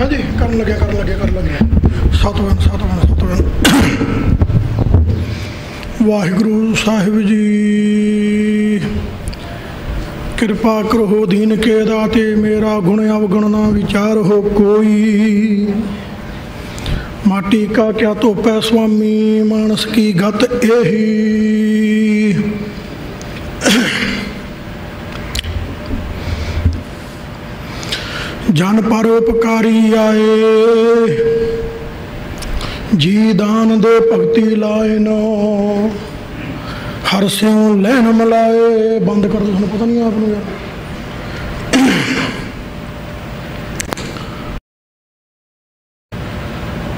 ਹਾਂਜੀ, ਕਰਨ ਲੱਗਿਆ ਕਰਨ ਲੱਗਿਆ ਕਰਨ ਲੱਗਿਆ। ਸਤਵੰਨ ਸਤਵੰਨ ਸਤਵੰਨ ਵਾਹਿਗੁਰੂ ਸਾਹਿਬ ਜੀ, ਕਿਰਪਾ ਕਰੋ ਦੀਨ ਕੇ ਦਾਤੇ, ਮੇਰਾ ਗੁਣ ਅਵਗੁਣ ਨਾ ਵਿਚਾਰ ਹੋ ਕੋਈ। ਮਾਟੀ ਕਾ ਕਿਆ ਤੋਪੈ ਸੁਆਮੀ, ਮਾਨਸ ਕੀ ਗਤ ਇਹੀ ਜਨ ਪਰ ਉਪਕਾਰੀ ਆਏ। ਜੀ ਦਾਨ ਦੇ ਭਗਤੀ ਲਾਏ ਨੋ। ਹਰ ਸਿਉ ਲੈਣ ਮਲਾਏ। ਬੰਦ ਕਰ ਦੋ ਤੁਹਾਨੂੰ ਪਤਾ ਨਹੀਂ ਆਪ ਨੂੰ ਯਾਰ।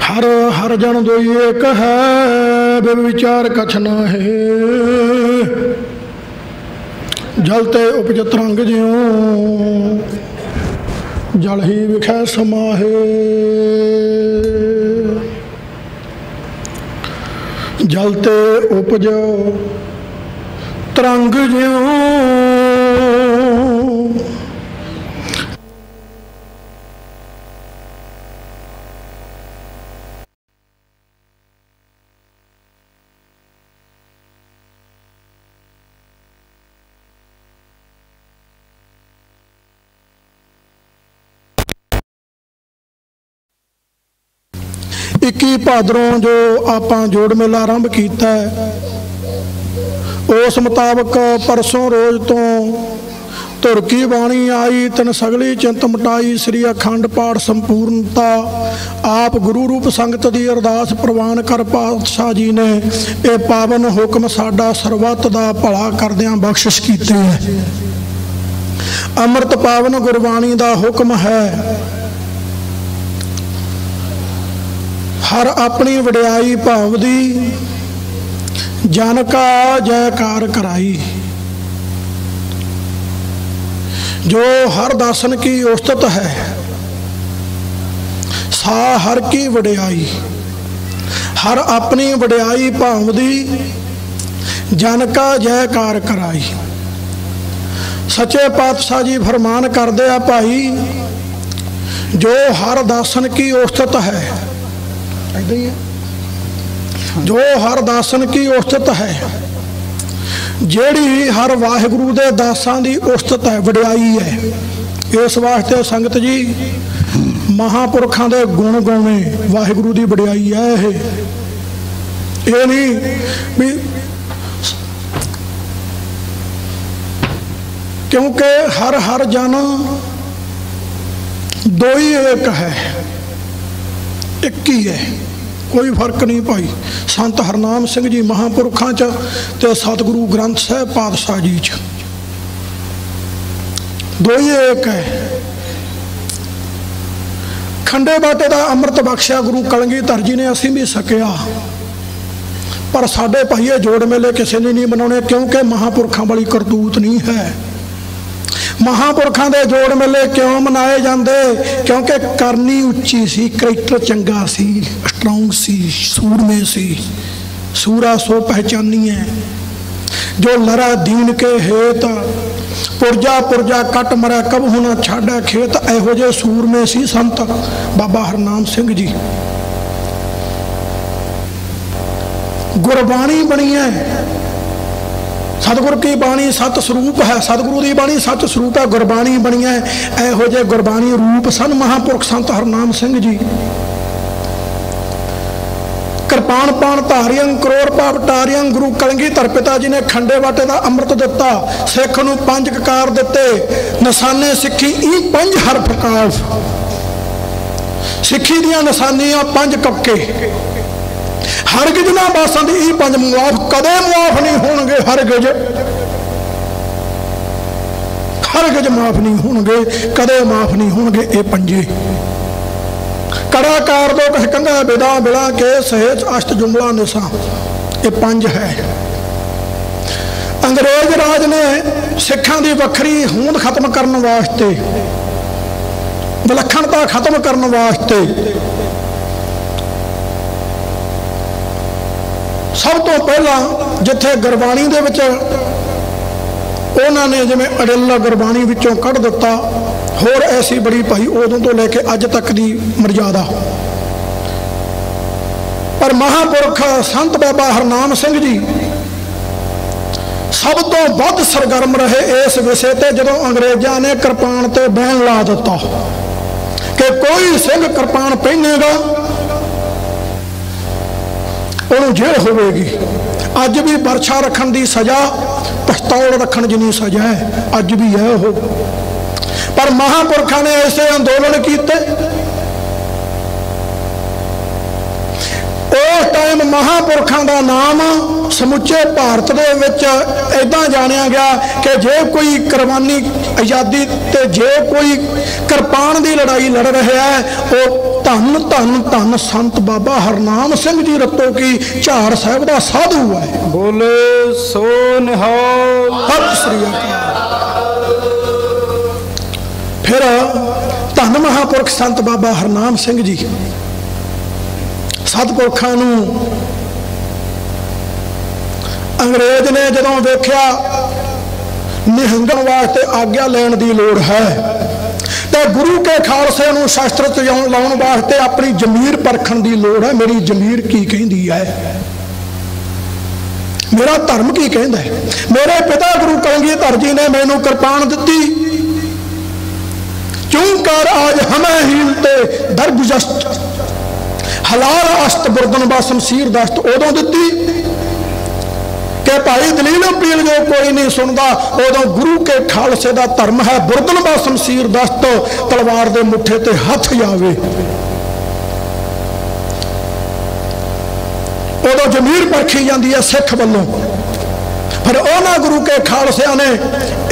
ਹਰ ਹਰ ਜਨ ਦੋਈ ਏਕ ਹੈ ਬਿਨ ਵਿਚਾਰ ਕਛ ਨਾ ਹੈ ਜਲ ਤੇ ਉਪਜਤ ਰੰਗ ਜਿਉ। ਜਲ ਹੀ ਵਿਖੈ ਸਮਾਹੇ। ਜਲ ਤੇ ਉਪਜ ਤਰੰਗ ਜਿਉ। ਇੱਕੀ ਭਾਦਰੋਂ ਜੋ ਆਪਾਂ ਜੋੜ ਮੇਲਾ ਆਰੰਭ ਕੀਤਾ ਹੈ, ਉਸ ਮੁਤਾਬਕ ਪਰਸੋਂ ਰੋਜ਼ ਤੋਂ ਧੁਰ ਕੀ ਬਾਣੀ ਆਈ, ਤਨ ਸਗਲੀ ਚਿੰਤ ਮਟਾਈ, ਸ੍ਰੀ ਅਖੰਡ ਪਾਠ ਸੰਪੂਰਨਤਾ ਆਪ ਗੁਰੂ ਰੂਪ ਸੰਗਤ ਦੀ ਅਰਦਾਸ ਪ੍ਰਵਾਨ ਕਰ ਪਾਤਸ਼ਾਹ ਜੀ ਨੇ, ਇਹ ਪਾਵਨ ਹੁਕਮ ਸਾਡਾ ਸਰਬੱਤ ਦਾ ਭਲਾ ਕਰਦਿਆਂ ਬਖਸ਼ਿਸ਼ ਕੀਤੀ ਹੈ। ਅੰਮ੍ਰਿਤ ਪਾਵਨ ਗੁਰਬਾਣੀ ਦਾ ਹੁਕਮ ਹੈ ਹਰ ਆਪਣੀ ਵਡਿਆਈ ਭਾਵਦੀ ਜਨ ਕਾ ਜੈਕਾਰ ਕਰਾਈ। ਜੋ ਹਰ ਦਾਸਨ ਕੀ ਉਸਤਤ ਹੈ, ਸਾ ਹਰ ਕੀ ਵਡਿਆਈ। ਹਰ ਆਪਣੀ ਵਡਿਆਈ ਭਾਵਦੀ ਜਨ ਕਾ ਜੈਕਾਰ ਕਰਾਈ। ਸੱਚੇ ਪਾਤਸ਼ਾਹ ਜੀ ਫਰਮਾਨ ਕਰਦੇ ਆ ਭਾਈ, ਜੋ ਹਰ ਦਾਸਨ ਕੀ ਉਸਤਤ ਹੈ ਇਦਾਂ ਹੀ ਹੈ ਜੋ ਹਰ ਦਾਸਨ ਕੀ ਉਸਤਤ ਹੈ, ਜਿਹੜੀ ਹਰ ਵਾਹਿਗੁਰੂ ਦੇ ਦਾਸਾਂ ਦੀ ਉਸਤਤ ਹੈ, ਵਡਿਆਈ ਹੈ। ਇਸ ਵਾਸਤੇ ਸੰਗਤ ਜੀ, ਮਹਾਪੁਰਖਾਂ ਦੇ ਗੁਣ ਗਾਉਣੇ ਵਾਹਿਗੁਰੂ ਦੀ ਵਡਿਆਈ ਹੈ ਇਹ। ਇਹ ਨਹੀਂ ਵੀ ਕਿਉਂਕਿ ਹਰ ਹਰ ਜਨ ਦੋ ਹੀ ਇੱਕ ਹੈ। ਇੱਕ ਹੀ ਹੈ। ਕੋਈ ਫ਼ਰਕ ਨਹੀਂ ਭਾਈ। ਸੰਤ ਹਰਨਾਮ ਸਿੰਘ ਜੀ ਮਹਾਪੁਰਖਾਂ ਚ ਤੇ ਸਤਿਗੁਰੂ ਗ੍ਰੰਥ ਸਾਹਿਬ ਪਾਤਸ਼ਾਹ ਜੀ ਚ। ਦੋ ਹੀ ਇੱਕ ਹੈ। ਖੰਡੇ ਬਾਟੇ ਦਾ ਅੰਮ੍ਰਿਤ ਬਖਸ਼ਿਆ ਗੁਰੂ ਕਲਗੀਧਰ ਜੀ ਨੇ, ਅਸੀਂ ਵੀ ਸਕਿਆ। ਪਰ ਸਾਡੇ ਭਾਈਏ ਜੋੜ ਮੇਲੇ ਕਿਸੇ ਨੇ ਨਹੀਂ ਮਨਾਉਣੇ, ਕਿਉਂਕਿ ਮਹਾਪੁਰਖਾਂ ਵਾਲੀ ਕਰਤੂਤ ਨਹੀਂ ਹੈ। ਮਹਾਪੁਰਖਾਂ ਦੇ ਜੋੜ ਮੇਲੇ ਕਿਉਂ ਮਨਾਏ ਜਾਂਦੇ? ਕਿਉਂਕਿ ਕਰਨੀ ਉੱਚੀ ਸੀ, ਕਰੈਕਟਰ ਚੰਗਾ ਸੀ ਸਟਰੋਂਗ ਸੀ, ਸੂਰਮੇ ਸੀ। ਸੂਰਾ ਸੋ ਪਹਿਚਾਨੀਏ ਜੋ ਲੜਾ ਦੀਨ ਕੇ ਹੇਤ, ਪੁਰਜਾ ਪੁਰਜਾ ਕੱਟ ਮਰਿਆ ਕਬ ਹੁਣਾ ਛਾੜਾ ਖੇਤ। ਇਹੋ ਜਿਹੇ ਸੂਰਮੇ ਸੀ ਸੰਤ। ਬਾਬਾ ਹਰਨਾਮ ਸਿੰਘ ਜੀ। ਗੁਰਬਾਣੀ ਬਣੀ ਹੈ ਸਤਿਗੁਰ ਕੀ ਬਾਣੀ ਸਤ ਸਰੂਪ ਹੈ? ਸਤਿਗੁਰੂ ਦੀ ਬਾਣੀ ਸਤ ਸਰੂਪ ਹੈ, ਗੁਰਬਾਣੀ ਬਣੀ ਇਹੋ ਜਿਹੇ ਗੁਰਬਾਣੀ ਰੂਪ ਸਨ ਮਹਾਪੁਰਖ ਸੰਤ ਹਰਨਾਮ ਸਿੰਘ ਜੀ। ਕਿਰਪਾਨ ਪਾਣ ਧਾਰਿਆਂ, ਕਰੋੜ ਪਾਪ ਟਾਰਿਆਂ, ਗੁਰੂ ਕਲਗੀਧਰ ਪਿਤਾ ਜੀ ਨੇ ਖੰਡੇ ਵਾਟੇ ਦਾ ਅੰਮ੍ਰਿਤ ਦਿੱਤਾ। ਸਿੱਖ ਨੂੰ ਪੰਜ ਕਕਾਰ ਦਿੱਤੇ। ਨਿਸ਼ਾਨੇ ਸਿੱਖੀ ਇਹ ਪੰਜ ਹਰਫ ਕਾਫ ਸਿੱਖੀ ਦੀਆਂ ਨਿਸ਼ਾਨੀਆਂ ਪੰਜ ਕੱਕੇ ਹਰਗਿਜ ਨਾ ਬਾਸਾਂ ਦੀ ਇਹ ਪੰਜ ਮੁਆਫ ਕਦੇ ਮੁਆਫ ਨਹੀਂ ਹੋਣਗੇ, ਹਰਗਿਜ। ਹਰਗਿਜ ਮਾਫ ਨਹੀਂ ਹੋਣਗੇ, ਕਦੇ ਮਾਫ ਨਹੀਂ ਹੋਣਗੇ ਇਹ ਪੰਜੇ। ਕੜਾਕਾਰ ਦੋ ਕਹ ਕੰਗਾ ਬਿਦਾ ਬਿਲਾ ਕੇ ਸਹਿਜ ਅਸ਼ਟ ਜੁਮਲਾ ਨਿਸਾ। ਇਹ ਪੰਜ ਹੈ। ਅੰਗਰੇਜ਼ ਰਾਜ ਨੇ ਸਿੱਖਾਂ ਦੀ ਵੱਖਰੀ ਹੋਂਦ ਖਤਮ ਕਰਨ ਵਾਸਤੇ, ਵਿਲੱਖਣਤਾ ਖਤਮ ਕਰਨ ਵਾਸਤੇ ਸਭ ਤੋਂ ਪਹਿਲਾਂ ਜਿੱਥੇ ਗੁਰਬਾਣੀ ਦੇ ਵਿੱਚ ਉਹਨਾਂ ਨੇ ਜਿਵੇਂ ਅੜਿੱਲਾ ਗੁਰਬਾਣੀ ਵਿੱਚੋਂ ਕੱਢ ਦਿੱਤਾ, ਹੋਰ ਐਸੀ ਬੜੀ ਭਾਈ ਉਦੋਂ ਤੋਂ ਲੈ ਕੇ ਅੱਜ ਤੱਕ ਦੀ ਮਰਜ਼ਾਦਾ। ਪਰ ਮਹਾਪੁਰਖ ਸੰਤ ਬਾਬਾ ਹਰਨਾਮ ਸਿੰਘ ਜੀ ਸਭ ਤੋਂ ਵੱਧ ਸਰਗਰਮ ਰਹੇ ਇਸ ਵਿਸ਼ੇ ਤੇ ਜਦੋਂ ਅੰਗਰੇਜ਼ਾਂ ਨੇ ਕਿਰਪਾਨ ਤੇ ਬੈਨ ਲਾ ਦਿੱਤਾ ਕਿ ਕੋਈ ਸਿੰਘ ਕਿਰਪਾਨ ਪਹਿਨੇਗਾ ਉਹਨੂੰ ਜੇਲ੍ਹ ਹੋਵੇਗੀ ਅੱਜ ਵੀ ਵਰਛਾ ਰੱਖਣ ਦੀ ਸਜ਼ਾ ਪਛਤੌੜ ਰੱਖਣ ਜਿੰਨੀ ਸਜ਼ਾ ਹੈ, ਅੱਜ ਵੀ ਹੈ। ਉਹ ਪਰ ਮਹਾਪੁਰਖਾਂ ਨੇ ਐਸੇ ਅੰਦੋਲਨ ਕੀਤੇ ਉਸ ਟਾਈਮ ਮਹਾਪੁਰਖਾਂ ਦਾ ਨਾਮ ਸਮੁੱਚੇ ਭਾਰਤ ਦੇ ਵਿੱਚ ਐਦਾਂ ਜਾਣਿਆ ਗਿਆ ਕਿ ਜੇ ਕੋਈ ਕੁਰਬਾਨੀ ਆਜ਼ਾਦੀ ਤੇ ਜੇ ਕੋਈ ਕਿਰਪਾਨ ਦੀ ਲੜਾਈ ਲੜ ਰਿਹਾ ਹੈ ਉਹ ਧੰਨ ਧੰਨ ਧੰਨ ਸੰਤ ਬਾਬਾ ਹਰਨਾਮ ਸਿੰਘ ਜੀ ਰਤੋ ਕੀ ਝਾੜ ਸਾਹਿਬ ਦਾ ਸਾਧੂ ਹੈ। ਬੋਲੇ ਸੋ ਨਿਹਾਲ। ਸਤਿ ਸ੍ਰੀ ਅਕਾਲ। ਫਿਰ ਧੰਨ ਮਹਾਪੁਰਖ ਸੰਤ ਬਾਬਾ ਹਰਨਾਮ ਸਿੰਘ ਜੀ। ਸਤਪੁਰਖਾਂ ਨੂੰ। ਅੰਗਰੇਜ਼ ਨੇ ਜਦੋਂ ਵੇਖਿਆ, ਨਿਹੰਗਣ ਵਾਸਤੇ ਆਗਿਆ ਲੈਣ ਦੀ ਲੋੜ ਹੈ, ਤੇ ਗੁਰੂ ਕੇ ਖਾਲਸੇ ਨੂੰ ਸ਼ਸਤਰ ਚਲਾਉਣ ਲਾਉਣ ਵਾਸਤੇ ਆਪਣੀ ਜ਼ਮੀਰ ਪਰਖਣ ਦੀ ਲੋੜ ਹੈ। ਮੇਰੀ ਜ਼ਮੀਰ ਕੀ ਕਹਿੰਦੀ ਹੈ? ਮੇਰਾ ਧਰਮ ਕੀ ਕਹਿੰਦਾ ਹੈ? ਮੇਰੇ ਪਿਤਾ ਗੁਰੂ ਕਲਗੀਧਰ ਜੀ ਨੇ ਮੈਨੂੰ ਕਿਰਪਾਨ ਦਿੱਤੀ। ਕਿਉਂ ਕਰ ਆਜ ਹਮੇ ਹੀਲ ਤੇ ਦਰਗੁਜਸਤ ਹਲਾਲ ਅਸਤ ਬੁਰਦਨ ਬਾ ਸ਼ਮਸ਼ੀਰ ਦਸਤ ਉਦੋਂ ਦਿੱਤੀ ਕਿ ਭਾਈ ਦਲੀਲ ਪੀਲ ਜੋ ਕੋਈ ਨਹੀਂ ਸੁਣਦਾ, ਉਦੋਂ ਗੁਰੂ ਕੇ ਖਾਲਸੇ ਦਾ ਧਰਮ ਹੈ, ਬੁਰਦਨ ਬਾ ਸ਼ਮਸ਼ੀਰ ਦਸਤ ਤਲਵਾਰ ਦੇ ਮੁੱਠੇ ਤੇ ਹੱਥ ਜਾਵੇ। ਉਦੋਂ ਜ਼ਮੀਰ ਪਰਖੀ ਜਾਂਦੀ ਹੈ ਸਿੱਖ ਵੱਲੋਂ। ਪਰ ਉਹਨਾਂ ਗੁਰੂ ਕੇ ਖਾਲਸਿਆਂ ਨੇ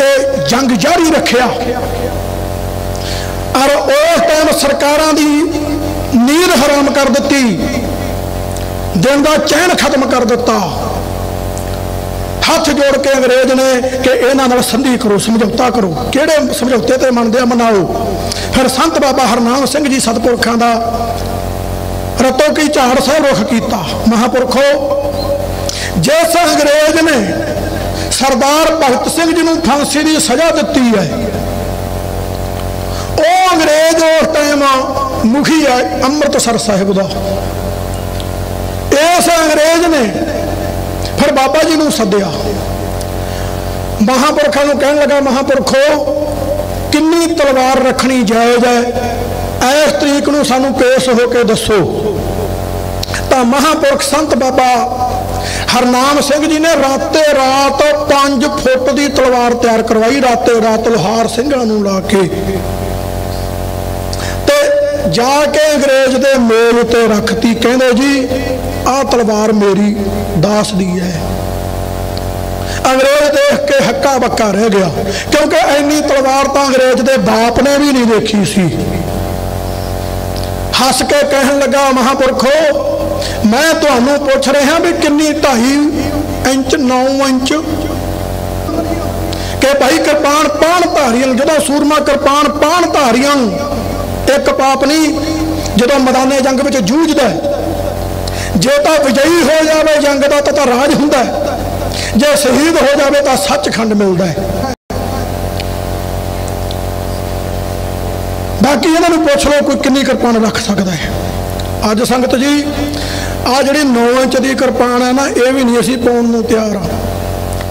ਇਹ ਜੰਗ ਜਾਰੀ ਰੱਖਿਆ। ਔਰ ਉਸ ਟਾਈਮ ਸਰਕਾਰਾਂ ਦੀ ਨੀਂਦ ਹਰਾਮ ਕਰ ਦਿੱਤੀ। ਦਿਨ ਦਾ ਚੈਨ ਖਤਮ ਕਰ ਦਿੱਤਾ। ਹੱਥ ਜੋੜ ਕੇ ਅੰਗਰੇਜ਼ ਨੇ ਕਿ ਇਹਨਾਂ ਨਾਲ ਸੰਧੀ ਕਰੋ, ਸਮਝੌਤਾ ਕਰੋ। ਕਿਹੜੇ ਸਮਝੌਤੇ ਤੇ ਮੰਨਦੇ ਆ ਮਨਾਓ? ਫਿਰ ਸੰਤ ਬਾਬਾ ਹਰਨਾਮ ਸਿੰਘ ਜੀ ਸਤਪੁਰਖਾਂ ਦਾ ਰਤੋ ਕੀ ਝਾੜ ਸਾਹਿਬ ਰੁਖ ਕੀਤਾ। ਮਹਾਪੁਰਖੋ, ਜਿਸ ਅੰਗਰੇਜ਼ ਨੇ ਸਰਦਾਰ ਭਗਤ ਸਿੰਘ ਜੀ ਨੂੰ ਫਾਂਸੀ ਦੀ ਸਜ਼ਾ ਦਿੱਤੀ ਹੈ, ਉਹ ਅੰਗਰੇਜ਼ ਉਸ ਟਾਈਮ ਮੁਖੀ ਹੈ ਅੰਮ੍ਰਿਤਸਰ ਸਾਹਿਬ ਦਾ। ਇਸ ਅੰਗਰੇਜ਼ ਨੇ ਫਿਰ ਬਾਬਾ ਜੀ ਨੂੰ ਸੱਦਿਆ। ਮਹਾਪੁਰਖਾਂ ਨੂੰ ਕਹਿਣ ਲੱਗਾ, ਮਹਾਪੁਰਖੋ, ਕਿੰਨੀ ਤਲਵਾਰ ਰੱਖਣੀ ਜਾਇਜ਼ ਹੈ? ਇਸ ਤਰੀਕ ਨੂੰ ਸਾਨੂੰ ਪੇਸ਼ ਹੋ ਕੇ ਦੱਸੋ। ਤਾਂ ਮਹਾਪੁਰਖ ਸੰਤ ਬਾਬਾ ਹਰਨਾਮ ਸਿੰਘ ਜੀ ਨੇ ਰਾਤੇ ਰਾਤ 5 ਫੁੱਟ ਦੀ ਤਲਵਾਰ ਤਿਆਰ ਕਰਵਾਈ, ਰਾਤੇ ਰਾਤ ਲੋਹਾਰ ਸਿੰਘਾਂ ਨੂੰ ਲਾ ਕੇ। ਜਾ ਕੇ ਅੰਗਰੇਜ਼ ਦੇ ਮੇਲ ਉੱਤੇ ਰੱਖਤੀ, ਕਹਿੰਦੇ ਜੀ, ਆਹ ਤਲਵਾਰ ਮੇਰੀ ਦਾਸ ਦੀ ਹੈ। ਅੰਗਰੇਜ਼ ਦੇਖ ਕੇ ਹੱਕਾ ਬੱਕਾ ਰਹਿ ਗਿਆ, ਕਿਉਂਕਿ ਐਨੀ ਤਲਵਾਰ ਤਾਂ ਅੰਗਰੇਜ਼ ਦੇ ਬਾਪ ਨੇ ਵੀ ਨਹੀਂ ਦੇਖੀ ਸੀ। ਹੱਸ ਕੇ ਕਹਿਣ ਲੱਗਾ, ਮਹਾਪੁਰਖੋ, ਮੈਂ ਤੁਹਾਨੂੰ ਪੁੱਛ ਰਿਹਾ ਵੀ ਕਿੰਨੀ 2.5 ਇੰਚ 9 ਇੰਚ? ਕਿ ਭਾਈ ਕਿਰਪਾਨ ਪਾਣ ਧਾਰੀਆਂ ਜਦੋਂ ਸੂਰਮਾ ਕਿਰਪਾਨ ਪਾਣ ਧਾਰੀਆਂ ਇੱਕ ਪਾਪ ਨਹੀਂ, ਜਦੋਂ ਮੈਦਾਨੇ ਜੰਗ ਵਿੱਚ ਜੂਝਦਾ ਜੇ ਤਾਂ ਵਿਜਈ ਹੋ ਜਾਵੇ ਜੰਗ ਦਾ, ਤਾਂ ਰਾਜ ਹੁੰਦਾ ਜੇ ਸ਼ਹੀਦ ਹੋ ਜਾਵੇ, ਤਾਂ ਸੱਚਖੰਡ ਮਿਲਦਾ ਹੈ। ਬਾਕੀ ਇਹਨਾਂ ਨੂੰ ਪੁੱਛ ਲਓ, ਕੋਈ ਕਿੰਨੀ ਕਿਰਪਾਨ ਰੱਖ ਸਕਦਾ ਹੈ। ਅੱਜ ਸੰਗਤ ਜੀ ਆ ਜਿਹੜੀ 9 ਇੰਚ ਦੀ ਕਿਰਪਾਨ ਹੈ ਨਾ, ਇਹ ਵੀ ਨਹੀਂ ਅਸੀਂ ਪਾਉਣ ਨੂੰ ਤਿਆਰ ਆ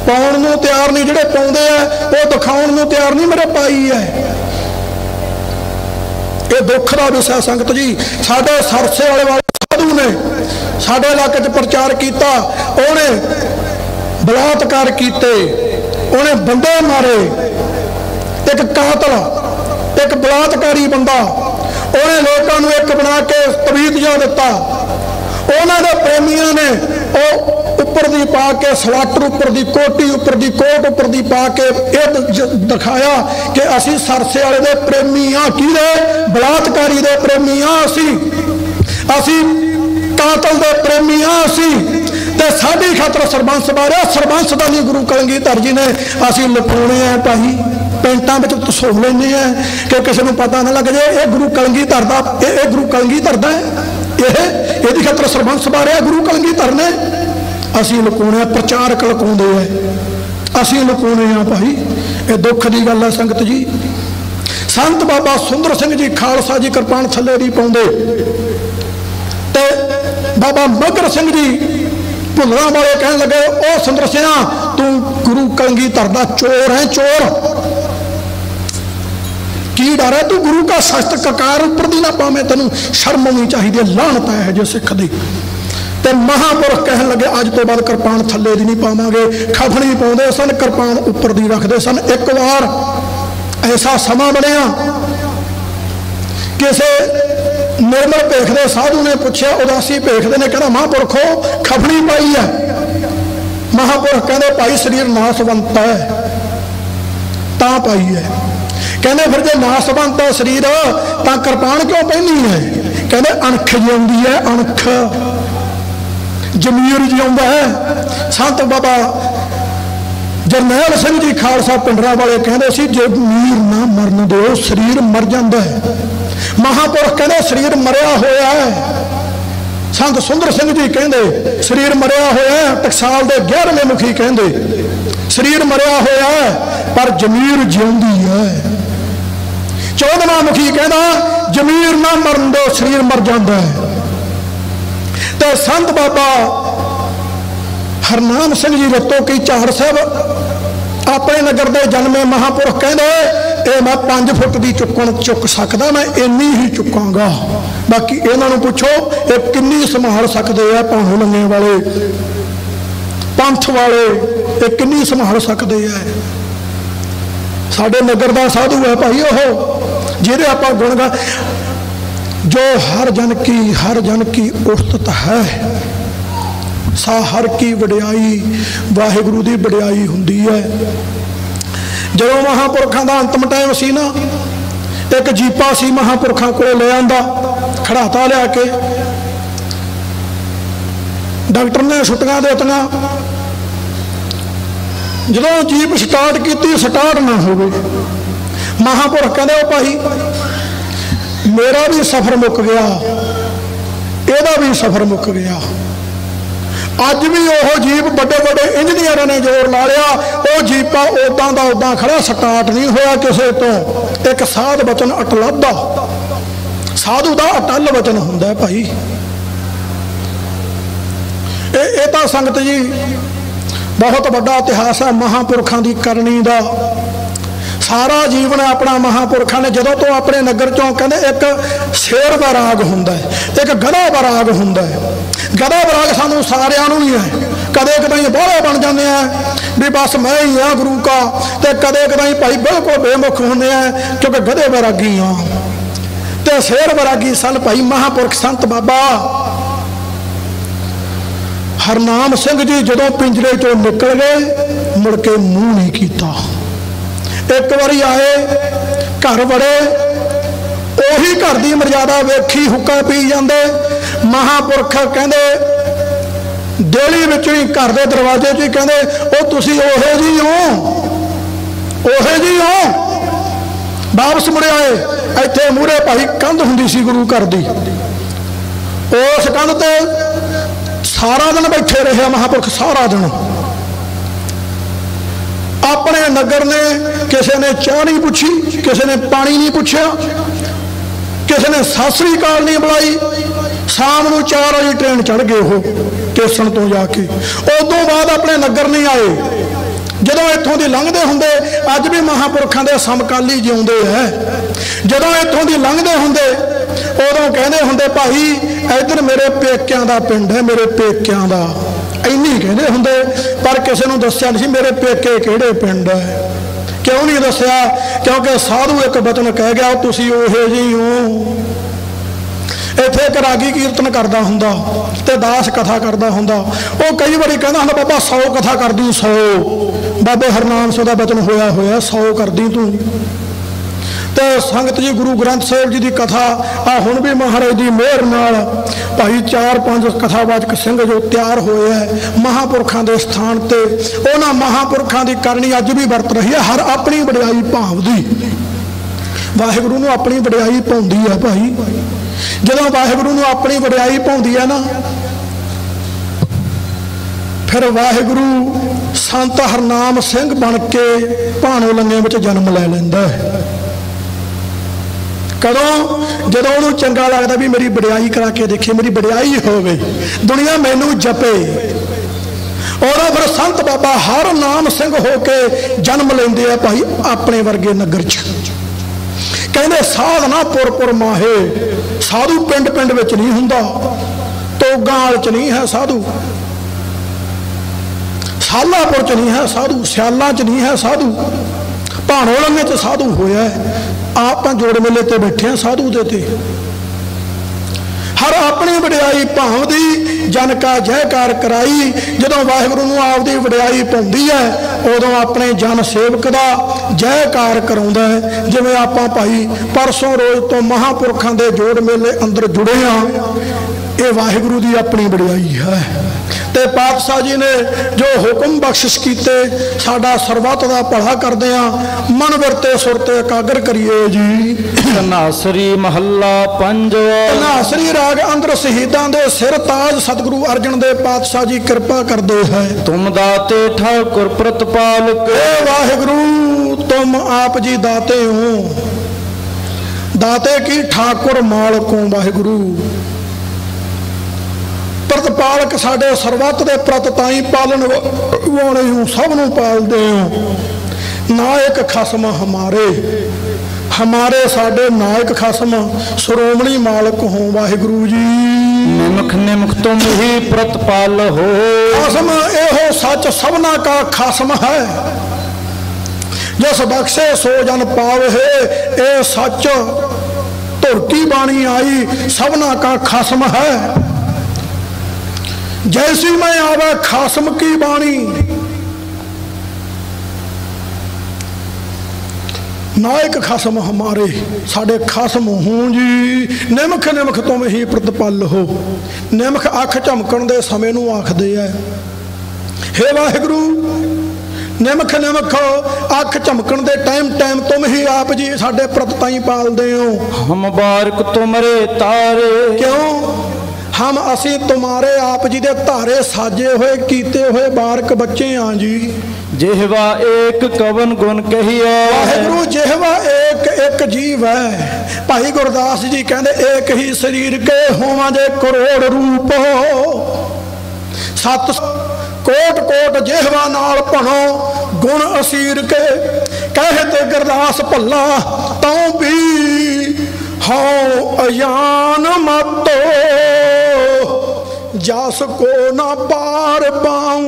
ਪਾਉਣ ਨੂੰ ਤਿਆਰ ਨਹੀਂ, ਜਿਹੜੇ ਪਾਉਂਦੇ ਆ, ਉਹ ਦਿਖਾਉਣ ਨੂੰ ਤਿਆਰ ਨਹੀਂ, ਮੇਰੇ ਪਾਈ ਹੈ। ਇਹ ਦੁੱਖ ਦਾ ਵਿਸ਼ਾ ਸੰਗਤ ਜੀ। ਸਾਡੇ ਸਰਸੇ ਵਾਲੇ ਵਾਲੇ ਸਾਧੂ ਨੇ ਸਾਡੇ ਇਲਾਕੇ 'ਚ ਪ੍ਰਚਾਰ ਕੀਤਾ, ਉਹਨੇ ਬਲਾਤਕਾਰ ਕੀਤੇ, ਉਹਨੇ ਬੰਦੇ ਮਾਰੇ। ਇੱਕ ਕਾਤਲ, ਇੱਕ ਬਲਾਤਕਾਰੀ ਬੰਦਾ, ਉਹਨੇ ਲੋਕਾਂ ਨੂੰ ਇੱਕ ਬਣਾ ਕੇ ਤਵੀਤ ਜਾ ਦਿੱਤਾ। ਉਹਨਾਂ ਦੇ ਪ੍ਰੇਮੀਆਂ ਨੇ ਉਹ ਉੱਪਰ ਦੀ ਪਾ ਕੇ ਸਵਾਟਰ ਉੱਪਰ ਦੀ, ਕੋਟੀ ਉੱਪਰ ਦੀ, ਕੋਟ ਉੱਪਰ ਦੀ ਪਾ ਕੇ ਇਹ ਦਿਖਾਇਆ ਕਿ ਅਸੀਂ ਸਰਸੇ ਵਾਲੇ ਦੇ ਪ੍ਰੇਮੀ ਆ। ਕਿਹਦੇ? ਬਲਾਤਕਾਰੀ ਦੇ ਪ੍ਰੇਮੀ ਆ ਅਸੀਂ। ਅਸੀਂ ਕਾਤਲ ਦੇ ਪ੍ਰੇਮੀ ਆ ਅਸੀਂ। ਤੇ ਸਾਡੀ ਖਾਤਰ ਸਰਬੰਸ ਬਾਰਿਆ ਸਰਬੰਸ ਦਾ ਨਹੀਂ ਗੁਰੂ ਕਲਗੀਧਰ ਜੀ ਨੇ ਅਸੀਂ ਲਪਾਉਣੇ ਆ ਭਾਈ। ਪੈਂਟਾਂ ਵਿੱਚ ਤਸੋ ਲੈਂਦੇ ਆ ਕਿ ਕਿਸੇ ਨੂੰ ਪਤਾ ਨਾ ਲੱਗ ਜੇ, ਇਹ ਗੁਰੂ ਕਲਗੀਧਰ ਦਾ, ਇਹ ਇਹ ਗੁਰੂ ਕਲਗੀਧਰ ਦਾ ਇਹ, ਇਹਦੀ ਖਾਤਰ ਸਰਬੰਸ ਬਾਰਿਆ ਗੁਰੂ ਕਲਗੀਧਰ ਨੇ ਅਸੀਂ ਲੁਕਾਉਣੇ ਆ, ਪ੍ਰਚਾਰਕ ਲੁਕਾਉਂਦੇ ਆ। ਅਸੀਂ ਲੁਕਾਉਣੇ ਆ ਭਾਈ, ਇਹ ਦੁੱਖ ਦੀ ਗੱਲ ਹੈ ਸੰਗਤ ਜੀ। ਸੰਤ ਬਾਬਾ ਸੁੰਦਰ ਸਿੰਘ ਜੀ ਖਾਲਸਾ ਜੀ ਕਿਰਪਾਨ ਥੱਲੇ ਦੀ ਪਾਉਂਦੇ। ਤੇ ਬਾਬਾ ਮਗਰ ਸਿੰਘ ਜੀ ਭੁੱਲਣਾ ਵਾਲੇ ਕਹਿਣ ਲੱਗੇ, ਉਹ ਸੁੰਦਰ ਸਿੰਘਾ ਤੂੰ ਗੁਰੂ ਕਲਗੀ ਧਰਦਾ ਚੋਰ ਹੈ, ਚੋਰ। ਕੀ ਡਰ ਹੈ? ਤੂੰ ਗੁਰੂ ਦਾ ਸਖਤ ਕਕਾਰ ਉੱਪਰ ਦੀ ਨਾ ਪਾਵੇਂ, ਤੈਨੂੰ ਸ਼ਰਮ ਹੋਣੀ ਚਾਹੀਦੀ ਹੈ, ਲਾਹਨਤ ਹੈ ਜੇ ਸਿੱਖ ਦੀ। ਤੇ ਮਹਾਪੁਰਖ ਕਹਿਣ ਲੱਗੇ, ਅੱਜ ਤੋਂ ਬਾਅਦ ਕਿਰਪਾਨ ਥੱਲੇ ਦੀ ਨਹੀਂ ਪਾਵਾਂਗੇ ਖਫਣੀ ਪਾਉਂਦੇ ਸਨ, ਕਿਰਪਾਨ ਉੱਪਰ ਦੀ ਰੱਖਦੇ ਸਨ। ਇੱਕ ਵਾਰ ਐਸਾ ਸਮਾਂ ਬਣਿਆ, ਕਿਸੇ ਨਿਰਮਲ ਭੇਖ ਦੇ ਸਾਧੂ ਨੇ ਪੁੱਛਿਆ, ਉਦਾਸੀ ਭੇਖ ਦੇ ਨੇ, ਕਹਿੰਦਾ, ਮਹਾਪੁਰਖੋ ਖਫਣੀ ਪਾਈ ਹੈ। ਮਹਾਪੁਰਖ ਕਹਿੰਦੇ, ਭਾਈ, ਸਰੀਰ ਨਾਸਵੰਤ ਹੈ, ਤਾਂ ਪਾਈ ਹੈ। ਕਹਿੰਦੇ, ਫਿਰ ਜੇ ਨਾਸਵੰਤ ਹੈ ਸਰੀਰ, ਤਾਂ ਕਿਰਪਾਨ ਕਿਉਂ ਪਹਿਨੀ ਹੈ? ਕਹਿੰਦੇ, ਅਣਖ ਜਿਉਂਦੀ ਹੈ, ਅਣਖ। ਜਮੀਰ ਜਿਉਂਦਾ ਹੈ। ਸੰਤ ਬਾਬਾ ਜਰਨੈਲ ਸਿੰਘ ਜੀ ਖਾਲਸਾ ਪਿੰਡਰਾ ਵਾਲੇ ਕਹਿੰਦੇ ਸੀ, ਜੇ ਮੀਰ ਨਾ ਮਰਨ ਦਿਓ, ਸਰੀਰ ਮਰ ਜਾਂਦਾ ਹੈ। ਮਹਾਪੁਰਖ ਕਹਿੰਦੇ, ਸਰੀਰ ਮਰਿਆ ਹੋਇਆ ਹੈ। ਸੰਤ ਸੁੰਦਰ ਸਿੰਘ ਜੀ ਕਹਿੰਦੇ, ਸਰੀਰ ਮਰਿਆ ਹੋਇਆ ਹੈ। ਟਕਸਾਲ ਦੇ 11ਵੇਂ ਮੁਖੀ ਕਹਿੰਦੇ, ਸਰੀਰ ਮਰਿਆ ਹੋਇਆ ਹੈ, ਪਰ ਜ਼ਮੀਰ ਜਿਉਂਦੀ ਹੈ। 14ਵਾਂ ਮੁਖੀ ਕਹਿੰਦਾ, ਜ਼ਮੀਰ ਨਾ ਮਰਨ ਦਿਓ, ਸਰੀਰ ਮਰ ਜਾਂਦਾ ਹੈ। ਤੇ ਸੰਤ ਬਾਬਾ ਹਰਨਾਮ ਸਿੰਘ ਜੀ ਰਤੋ ਕੀ ਚਾਰ ਸਾਹਿਬ ਆਪਣੇ ਨਗਰ ਦੇ ਜਨਮੇ ਮਹਾਪੁਰਖ ਕਹਿੰਦੇ, ਇਹ ਮੈਂ 5 ਫੁੱਟ ਦੀ ਚੁੱਕਣ ਚੁੱਕ ਸਕਦਾ, ਮੈਂ ਇੰਨੀ ਹੀ ਚੁੱਕਾਂਗਾ। ਬਾਕੀ ਇਹਨਾਂ ਨੂੰ ਪੁੱਛੋ, ਇਹ ਕਿੰਨੀ ਸੰਭਾਲ ਸਕਦੇ ਆ ਭਾਣੋ ਲੰਗੇ ਵਾਲੇ, ਪੰਥ ਵਾਲੇ, ਇਹ ਕਿੰਨੀ ਸੰਭਾਲ ਸਕਦੇ ਆ? ਸਾਡੇ ਨਗਰ ਦਾ ਸਾਧੂ ਹੈ ਭਾਈ ਉਹ, ਜਿਹਦੇ ਆਪਾਂ ਗੁਣ ਗਾ ਜੋ ਹਰ ਜਨ ਕੀ, ਹਰ ਜਨ ਕੀ ਉਸਤਤ ਹੈ। ਸਾ ਹਰ ਕੀ ਵਡਿਆਈ, ਵਾਹਿਗੁਰੂ ਦੀ ਵਡਿਆਈ ਹੁੰਦੀ ਹੈ। ਜਦੋਂ ਮਹਾਪੁਰਖਾਂ ਦਾ ਅੰਤਮ ਟਾਈਮ ਸੀ ਨਾ, ਇੱਕ ਜੀਪਾ ਸੀ ਮਹਾਪੁਰਖਾਂ ਕੋਲ ਲੈ ਆਂਦਾ, ਖੜਾਤਾ ਲਿਆ ਕੇ। ਡਾਕਟਰ ਨੇ ਛੁੱਟੀਆਂ ਦੇ ਦਿੱਤੀਆਂ। ਜਦੋਂ ਜੀਪ ਸਟਾਰਟ ਕੀਤੀ ਸਟਾਰਟ ਨਾ ਹੋਵੇ। ਮਹਾਪੁਰਖ ਕਹਿੰਦੇ ਉਹ ਭਾਈ ਮੇਰਾ ਵੀ ਸਫ਼ਰ ਮੁੱਕ ਗਿਆ। ਇਹਦਾ ਵੀ ਸਫ਼ਰ ਮੁੱਕ ਗਿਆ। ਅੱਜ ਵੀ ਉਹ ਜੀਪ ਵੱਡੇ ਵੱਡੇ ਇੰਜੀਨੀਅਰਾਂ ਨੇ ਜ਼ੋਰ ਲਾ ਲਿਆ। ਉਹ ਜੀਪਾ ਉਦਾਂ ਦਾ ਉਦਾਂ ਖੜਾ, ਸਟਾਰਟ ਨਹੀਂ ਹੋਇਆ ਕਿਸੇ ਤੋਂ। ਇੱਕ ਸਾਧ ਬਚਨ ਅਟਲੱਧ ਸਾਧੂ ਦਾ ਅਟਲ ਵਚਨ ਹੁੰਦਾ ਭਾਈ। ਇਹ ਇਹ ਤਾਂ ਸੰਗਤ ਜੀ, ਬਹੁਤ ਵੱਡਾ ਇਤਿਹਾਸ ਹੈ ਮਹਾਪੁਰਖਾਂ ਦੀ ਕਰਨੀ ਦਾ। ਸਾਰਾ ਜੀਵਨ ਆਪਣਾ ਮਹਾਪੁਰਖਾਂ ਨੇ ਜਦੋਂ ਤੋਂ ਆਪਣੇ ਨਗਰ ਚੋਂ ਕਹਿੰਦੇ ਇੱਕ ਸ਼ੇਰ ਦਾ ਰਾਗ ਹੁੰਦਾ ਹੈ, ਇੱਕ ਗਧਾ ਦਾ ਰਾਗ ਹੁੰਦਾ ਹੈ। ਗਧਾ ਦਾ ਰਾਗ ਸਾਨੂੰ ਸਾਰਿਆਂ ਨੂੰ ਹੀ ਹੈ। ਕਦੇ ਕਦਾਈ ਬਾਹਲੇ ਬਣ ਜਾਂਦੇ ਆ ਵੀ ਬਸ ਮੈਂ ਹੀ ਆ ਗੁਰੂ ਕਾ ਤੇ ਕਦੇ ਕਦਾਈ ਭਾਈ ਬਿਲਕੁਲ ਬੇਮੁਖ ਹੁੰਦੇ ਆ ਕਿਉਂਕਿ ਗਧੇ ਵਰਾਗੀ ਆ ਤੇ ਸ਼ੇਰ ਵਰਾਗੀ ਸਨ ਭਾਈ ਮਹਾਪੁਰਖ ਸੰਤ ਬਾਬਾ। ਹਰਨਾਮ ਸਿੰਘ ਜੀ ਜਦੋਂ ਪਿੰਜਰੇ ਚੋਂ ਨਿਕਲ ਗਏ, ਮੁੜ ਕੇ ਮੂੰਹ ਨਹੀਂ ਕੀਤਾ। ਇੱਕ ਵਾਰੀ ਆਏ, ਘਰ ਵੜੇ, ਉਹੀ ਘਰ ਦੀ ਮਰਜ਼ਾਦਾ ਵੇਖੀ ਹੁੱਕਾ ਪੀ ਜਾਂਦੇ। ਮਹਾਪੁਰਖ ਕਹਿੰਦੇ ਦੇਲੀ ਵਿੱਚੋਂ ਹੀ ਘਰ ਦੇ ਦਰਵਾਜ਼ੇ 'ਚ ਹੀ ਕਹਿੰਦੇ, ਉਹ ਤੁਸੀਂ ਉਹੇ ਜੀ ਹੋ ਉਹੇ ਜੀ ਹੋ ਵਾਪਸ ਮੁੜ ਆਏ, ਇੱਥੇ ਮੂਰੇ ਭਾਈ ਕੰਧ ਹੁੰਦੀ ਸੀ ਗੁਰੂ ਘਰ ਦੀ। ਉਸ ਕੰਧ ਤੇ ਸਾਰਾ ਦਿਨ ਬੈਠੇ ਰਹੇ ਮਹਾਪੁਰਖ, ਸਾਰਾ ਦਿਨ। ਆਪਣੇ ਨਗਰ ਨੇ ਕਿਸੇ ਨੇ ਚਾਹ ਨਹੀਂ ਪੁੱਛੀ, ਕਿਸੇ ਨੇ ਪਾਣੀ ਨਹੀਂ ਪੁੱਛਿਆ, ਕਿਸੇ ਨੇ ਸਾਸਰੀ ਕਾਲ ਨਹੀਂ ਬੁਲਾਈ। ਸ਼ਾਮ ਨੂੰ 4 ਵਜੇ ਟ੍ਰੇਨ ਚੜ ਗਏ ਉਹ ਸਟੇਸ਼ਨ ਤੋਂ ਜਾ ਕੇ। ਉਦੋਂ ਬਾਅਦ ਆਪਣੇ ਨਗਰ ਨਹੀਂ ਆਏ। ਜਦੋਂ ਇੱਥੋਂ ਦੀ ਲੰਘਦੇ ਹੁੰਦੇ, ਅੱਜ ਵੀ ਮਹਾਪੁਰਖਾਂ ਦੇ ਸਮਕਾਲੀ ਜਿਉਂਦੇ ਐ ਜਦੋਂ ਇੱਥੋਂ ਦੀ ਲੰਘਦੇ ਹੁੰਦੇ, ਉਦੋਂ ਕਹਿੰਦੇ ਹੁੰਦੇ, ਭਾਈ, ਇੱਧਰ ਮੇਰੇ ਪੇਕਿਆਂ ਦਾ ਪਿੰਡ ਹੈ, ਮੇਰੇ ਪੇਕਿਆਂ ਦਾ। ਇੰਨੀ ਕਹਿੰਦੇ ਹੁੰਦੇ, ਪਰ ਕਿਸੇ ਨੂੰ ਦੱਸਿਆ ਨਹੀਂ ਸੀ, ਮੇਰੇ ਪੇਕੇ ਕਿਹੜੇ ਪਿੰਡ ਹੈ ਕਿਉਂ ਨਹੀਂ ਦੱਸਿਆ? ਕਿਉਂਕਿ ਸਾਧੂ ਇੱਕ ਬਚਨ ਕਹਿ ਗਿਆ, ਤੁਸੀਂ ਉਹੇ ਜੀ ਹੋ ਇੱਥੇ ਇੱਕ ਰਾਗੀ ਕੀਰਤਨ ਕਰਦਾ ਹੁੰਦਾ ਤੇ ਦਾਸ ਕਥਾ ਕਰਦਾ ਹੁੰਦਾ। ਉਹ ਕਈ ਵਾਰੀ ਕਹਿੰਦਾ ਹੁੰਦਾ, ਬਾਬਾ 100 ਕਥਾ ਕਰਦੀ 100 ਬਾਬੇ ਹਰਨਾਮ ਸਿੰਘ ਦਾ ਬਚਨ ਹੋਇਆ ਹੋਇਆ 100 ਕਰਦੀ ਤੂੰ। ਤੇ ਸੰਗਤ ਜੀ ਗੁਰੂ ਗ੍ਰੰਥ ਸਾਹਿਬ ਜੀ ਦੀ ਕਥਾ। ਆ ਹੁਣ ਵੀ ਮਹਾਰਾਜ ਦੀ ਮਿਹਰ ਨਾਲ ਭਾਈ ਚਾਰ ਪੰਜ ਕਥਾਵਾਚਕ ਸਿੰਘ ਜੋ ਤਿਆਰ ਹੋਏ ਹੈ ਮਹਾਪੁਰਖਾਂ ਦੇ ਸਥਾਨ ਤੇ। ਉਹਨਾਂ ਮਹਾਪੁਰਖਾਂ ਦੀ ਕਰਨੀ ਅੱਜ ਵੀ ਵਰਤ ਰਹੀ ਹੈ ਹਰ ਆਪਣੀ ਵਡਿਆਈ ਭਾਵਦੀ। ਵਾਹਿਗੁਰੂ ਨੂੰ ਆਪਣੀ ਵਡਿਆਈ ਪਾਉਂਦੀ ਹੈ ਭਾਈ। ਜਦੋਂ ਵਾਹਿਗੁਰੂ ਨੂੰ ਆਪਣੀ ਵਡਿਆਈ ਪਾਉਂਦੀ ਹੈ ਨਾ, ਫਿਰ ਵਾਹਿਗੁਰੂ ਸੰਤ ਹਰਨਾਮ ਸਿੰਘ ਬਣ ਕੇ ਭਾਣੋ ਲੰਗੇ ਵਿੱਚ ਜਨਮ ਲੈ ਲੈਂਦਾ ਹੈ। ਕਦੋਂ? ਜਦੋਂ ਉਹਨੂੰ ਚੰਗਾ ਲੱਗਦਾ ਵੀ ਮੇਰੀ ਵਡਿਆਈ ਕਰਾ ਕੇ ਦੇਖੇ, ਮੇਰੀ ਵਡਿਆਈ ਹੋਵੇ ਦੁਨੀਆ ਮੈਨੂੰ ਜਪੇ। ਉਹਦਾ ਫਿਰ ਸੰਤ ਬਾਬਾ ਹਰ ਨਾਮ ਸਿੰਘ ਹੋ ਕੇ ਜਨਮ ਲੈਂਦੇ ਆ ਭਾਈ ਆਪਣੇ ਵਰਗੇ ਨਗਰ 'ਚ। ਕਹਿੰਦੇ, ਸਾਧਨਾ ਪੁਰ ਪੁਰ ਮਾਹੇ, ਸਾਧੂ ਪਿੰਡ ਪਿੰਡ ਵਿੱਚ ਨਹੀਂ ਹੁੰਦਾ। ਤੋਗਾਂ ਵਾਲ 'ਚ ਨਹੀਂ ਹੈ ਸਾਧੂ। ਸਾਲਾਪੁਰ 'ਚ ਨਹੀਂ ਹੈ ਸਾਧੂ। ਸਿਆਲਾਂ 'ਚ ਨਹੀਂ ਹੈ ਸਾਧੂ। ਭਾਣੋਲੰਗੇ 'ਚ ਸਾਧੂ ਹੋਇਆ ਹੈ। ਆਪ ਤਾਂ ਜੋੜ ਮੇਲੇ ਤੇ ਬੈਠੇ ਆ ਸਾਧੂ ਦੇ ਤੇ। ਹਰ ਆਪਣੀ ਵਡਿਆਈ ਭਾਵਦੀ ਜਨ ਕਾ ਜੈਕਾਰ ਕਰਾਈ, ਜਦੋਂ ਵਾਹਿਗੁਰੂ ਨੂੰ ਆਪਦੀ ਵਡਿਆਈ ਪਾਉਂਦੀ ਹੈ, ਉਦੋਂ ਆਪਣੇ ਜਨ ਸੇਵਕ ਦਾ ਜੈਕਾਰ ਕਰਾਉਂਦਾ ਹੈ। ਜਿਵੇਂ ਆਪਾਂ ਭਾਈ ਪਰਸੋਂ ਰੋਜ਼ ਤੋਂ ਮਹਾਪੁਰਖਾਂ ਦੇ ਜੋੜ ਮੇਲੇ ਅੰਦਰ ਜੁੜੇ ਆ ਇਹ ਵਾਹਿਗੁਰੂ ਦੀ ਆਪਣੀ ਵਡਿਆਈ ਹੈ। ਤੇ ਪਾਤਸ਼ਾਹ ਜੀ ਨੇ ਜੋ ਹੁਕਮ ਬਖਸ਼ਿਸ਼ ਕੀਤੇ ਸਾਡਾ ਸਰਬੱਤ ਦਾ ਭਲਾ ਕਰਦੇ ਆ। ਮਨ ਵਰਤੇ ਸੁਰ ਤੇ ਇਕਾਗਰ ਕਰੀਏ ਜੀ। ਧਨਾਸਰੀ ਮਹੱਲਾ ਪੰਜਵਾ। ਨਾਸਰੀ ਰਾਗ ਅੰਦਰ ਸ਼ਹੀਦਾਂ ਦੇ ਸਿਰ ਤਾਜ ਸਤਿਗੁਰੂ ਅਰਜਨ ਦੇ ਪਾਤਸ਼ਾਹ ਜੀ ਕਿਰਪਾ ਕਰਦੇ ਹੈ। ਤੁਮ ਦਾਤੇ ਠਾਕੁਰ ਪ੍ਰਤਪਾਲਕ। ਏ ਵਾਹਿਗੁਰੂ ਤੁਮ ਆਪ ਜੀ ਦਾਤੇ ਹੋ। ਦਾਤੇ ਕੀ? ਠਾਕੁਰ ਮਾਲਕ ਹੋ ਵਾਹਿਗੁਰੂ ਪ੍ਰਤਪਾਲਕ ਸਾਡੇ ਸਰਬੱਤ ਦੇ ਪ੍ਰਤ ਤਾਈ ਪਾਲਣ ਵਾਲੇ ਹੋ ਸਭ ਨੂੰ ਪਾਲਦੇ ਹੋ। ਨਾਇਕ ਖਸਮ ਹਮਾਰੇ। ਹਮਾਰੇ ਸਾਡੇ ਨਾਇਕ ਖਸਮ ਸ਼੍ਰੋਮਣੀ ਮਾਲਕ ਹੋ ਵਾਹਿਗੁਰੂ ਜੀ। ਨਿਮਖ ਨਿਮਖ ਤੁਮ ਹੀ ਪ੍ਰਤਪਾਲ ਹੋ। ਖਸਮ ਇਹੋ ਸੱਚ ਸਭਨਾ ਕਾ ਖਸਮ ਹੈ। ਜਿਸ ਬਖਸ਼ੇ ਸੋ ਜਨ ਪਾਵੇ ਇਹ ਸੱਚ ਧੁਰਤੀ ਬਾਣੀ ਆਈ ਸਭਨਾ ਕਾ ਖਸਮ ਹੈ। ਜੈਸੀ ਮੈਂ ਆਵੇ ਖਸਮ ਕੀ ਬਾਣੀ? ਨਾਇਕ ਖਸਮ ਹਮਾਰੇ ਸਾਡੇ ਖਸਮ ਹੋ ਜੀ। ਨਿਮਖ ਨਿਮਖ ਤੁਮ ਹੀ ਪ੍ਰਤਪਲ ਹੋ। ਨਿਮਖ ਅੱਖ ਝਮਕਣ ਦੇ ਸਮੇਂ ਨੂੰ ਆਖਦੇ ਐ। ਹੇ ਵਾਹਿਗੁਰੂ ਨਿਮਖ ਨਿਮਖ ਅੱਖ ਝਮਕਣ ਦੇ ਟਾਈਮ ਟਾਈਮ ਤੁਮ ਹੀ ਆਪ ਜੀ ਸਾਡੇ ਪ੍ਰਤ ਤਾਈ ਪਾਲਦੇ ਹੋ। ਹਮ ਬਾਰਕ ਤੁਮਰੇ ਤਾਰੇ। ਕਿਉਂ? ਹਮ ਅਸੀਂ ਤੁਮਾਰੇ ਆਪ ਜੀ ਦੇ ਧਾਰੇ ਸਾਜੇ ਹੋਏ ਕੀਤੇ ਹੋਏ ਬਾਰਕ ਬੱਚੇ ਆਂ ਜੀ। ਜਿਹਵਾ ਏਕ ਕਵਨ ਗੁਣ ਕਹੀਐ। ਵਾਹਿਗੁਰੂ ਜਿਹਵਾ ਏਕ ਇੱਕ ਜੀਵ ਹੈ। ਭਾਈ ਗੁਰਦਾਸ ਜੀ ਕਹਿੰਦੇ ਏਕ ਹੀ ਸਰੀਰ ਕੇ ਹੋਵਾਂ ਜੇ ਕਰੋੜ ਰੂਪ ਸਤ ਕੋਟ ਕੋਟ ਜਿਹਵਾ ਨਾਲ ਭਣੋ ਗੁਣ ਅਸੀਰ ਕੇ। ਕਹੇ ਤੇ ਗੁਰਦਾਸ ਭੱਲਾ ਤਉ ਵੀ ਹਉ ਅਯਾਨ ਮਤੋ। ਜਸ ਕੋ ਨਾ ਪਾਰ ਪਾਉ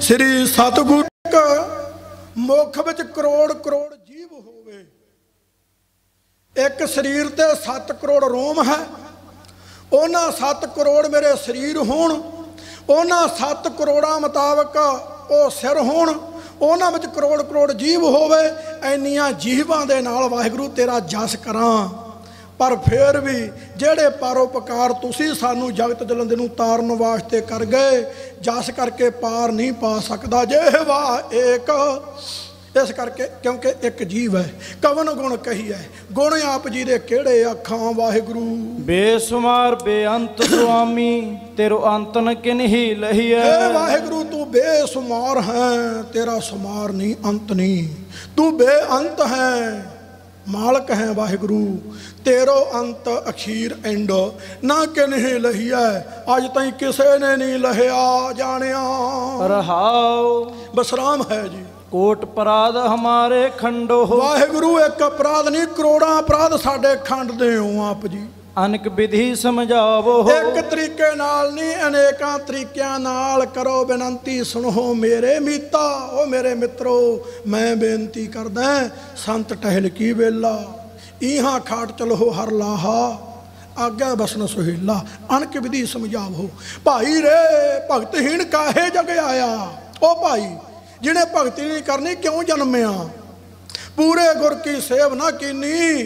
ਸ੍ਰੀ ਸਤਿਗੁਰ ਮੁਖ ਵਿੱਚ ਕਰੋੜ ਕਰੋੜ ਜੀਵ ਹੋਵੇ। ਇੱਕ ਸਰੀਰ ਤੇ 7 ਕਰੋੜ ਰੋਮ ਹੈ। ਉਹਨਾਂ 7 ਕਰੋੜ ਮੇਰੇ ਸਰੀਰ ਹੋਣ। ਉਹਨਾਂ 7 ਕਰੋੜਾਂ ਮੁਤਾਬਕ ਉਹ ਸਿਰ ਹੋਣ। ਉਹਨਾਂ ਵਿੱਚ ਕਰੋੜ ਕਰੋੜ ਜੀਵ ਹੋਵੇ। ਐਨੀਆਂ ਜੀਵਾਂ ਦੇ ਨਾਲ ਵਾਹਿਗੁਰੂ ਤੇਰਾ ਜਸ ਕਰਾਂ। ਪਰ ਫੇਰ ਵੀ ਜਿਹੜੇ ਪਰਉਪਕਾਰ ਤੁਸੀਂ ਸਾਨੂੰ ਜਗਤ ਜਲੰਦੇ ਨੂੰ ਤਾਰਨ ਵਾਸਤੇ ਕਰ ਗਏ ਜਸ ਕਰਕੇ ਪਾਰ ਨਹੀਂ ਪਾ ਸਕਦਾ। ਜਿਹਵਾ ਏਕ ਇਸ ਕਰਕੇ ਕਿਉਂਕਿ ਇੱਕ ਜੀਵ ਹੈ ਕਵਨ ਗੁਣ ਕਹੀ ਹੈ ਗੁਣ ਆਪ ਜੀ ਦੇ ਕਿਹੜੇ ਆਖਾਂ ਵਾਹਿਗੁਰੂ? ਬੇਸੁਮਾਰ ਬੇਅੰਤ ਸੁਆਮੀ ਤੇਰੋ ਅੰਤ ਨ ਕਿਨਹੀ ਲਹੀਐ ਏ ਵਾਹਿਗੁਰੂ ਤੂੰ ਬੇਸੁਮਾਰ ਹੈ ਤੇਰਾ ਸੁਮਾਰ ਨਹੀਂ ਅੰਤ ਨਹੀਂ। ਤੂੰ ਬੇਅੰਤ ਹੈ। ਮਾਲਕ ਹੈ ਵਾਹਿਗੁਰੂ ਤੇਰੋ ਅੰਤ ਅਖੀਰ ਐਂਡ ਨਾ ਕਿਨਹੀ ਲਹੀਐ ਅੱਜ ਤਾਈਂ ਕਿਸੇ ਨੇ ਨਹੀਂ ਲਹਿਆ ਜਾਣਿਆ। ਰਹਾਉ ਬਸਰਾਮ ਹੈ ਜੀ। ਕੋਟ ਪਰਾਧ ਹਮਾਰੇ ਖੰਡੋ ਵਾਹਿਗੁਰੂ ਇੱਕ ਅਪਰਾਧ ਨਹੀਂ ਕਰੋੜਾਂ ਅਪਰਾਧ ਸਾਡੇ ਖੰਡਦੇ ਹੋ ਆਪ ਜੀ। ਅਨਕ ਵਿਧੀ ਸਮਝਾਵੋ ਇੱਕ ਤਰੀਕੇ ਨਾਲ ਨਹੀਂ, ਅਨੇਕਾਂ ਤਰੀਕਿਆਂ ਨਾਲ ਕਰੋ ਬੇਨਤੀ, ਸੁਣੋ ਮੇਰੇ ਮੀਤਾ, ਉਹ ਮੇਰੇ ਮਿੱਤਰੋ, ਮੈਂ ਬੇਨਤੀ ਕਰਦਾ ਸੰਤ ਟਹਿਲ ਕੀ ਵੇਲਾ ਇਹਾਂ ਖਾਟ ਚਲੋ ਹਰ ਲਾਹਾ ਆਗਾ ਬਸਨ ਸੁਹੇਲਾ, ਅਨਕ ਵਿਧੀ ਸਮਝਾਵੋ। ਭਾਈ ਰੇ, ਭਗਤਹੀਣ ਕਾਹੇ ਜਗ ਆਇਆ? ਉਹ ਭਾਈ, ਜਿਹਨੇ ਭਗਤੀ ਨਹੀਂ ਕਰਨੀ, ਕਿਉਂ ਜਨਮਿਆ? ਪੂਰੇ ਗੁਰ ਕੀ ਸੇਵ ਨਾ ਕੀਨੀ,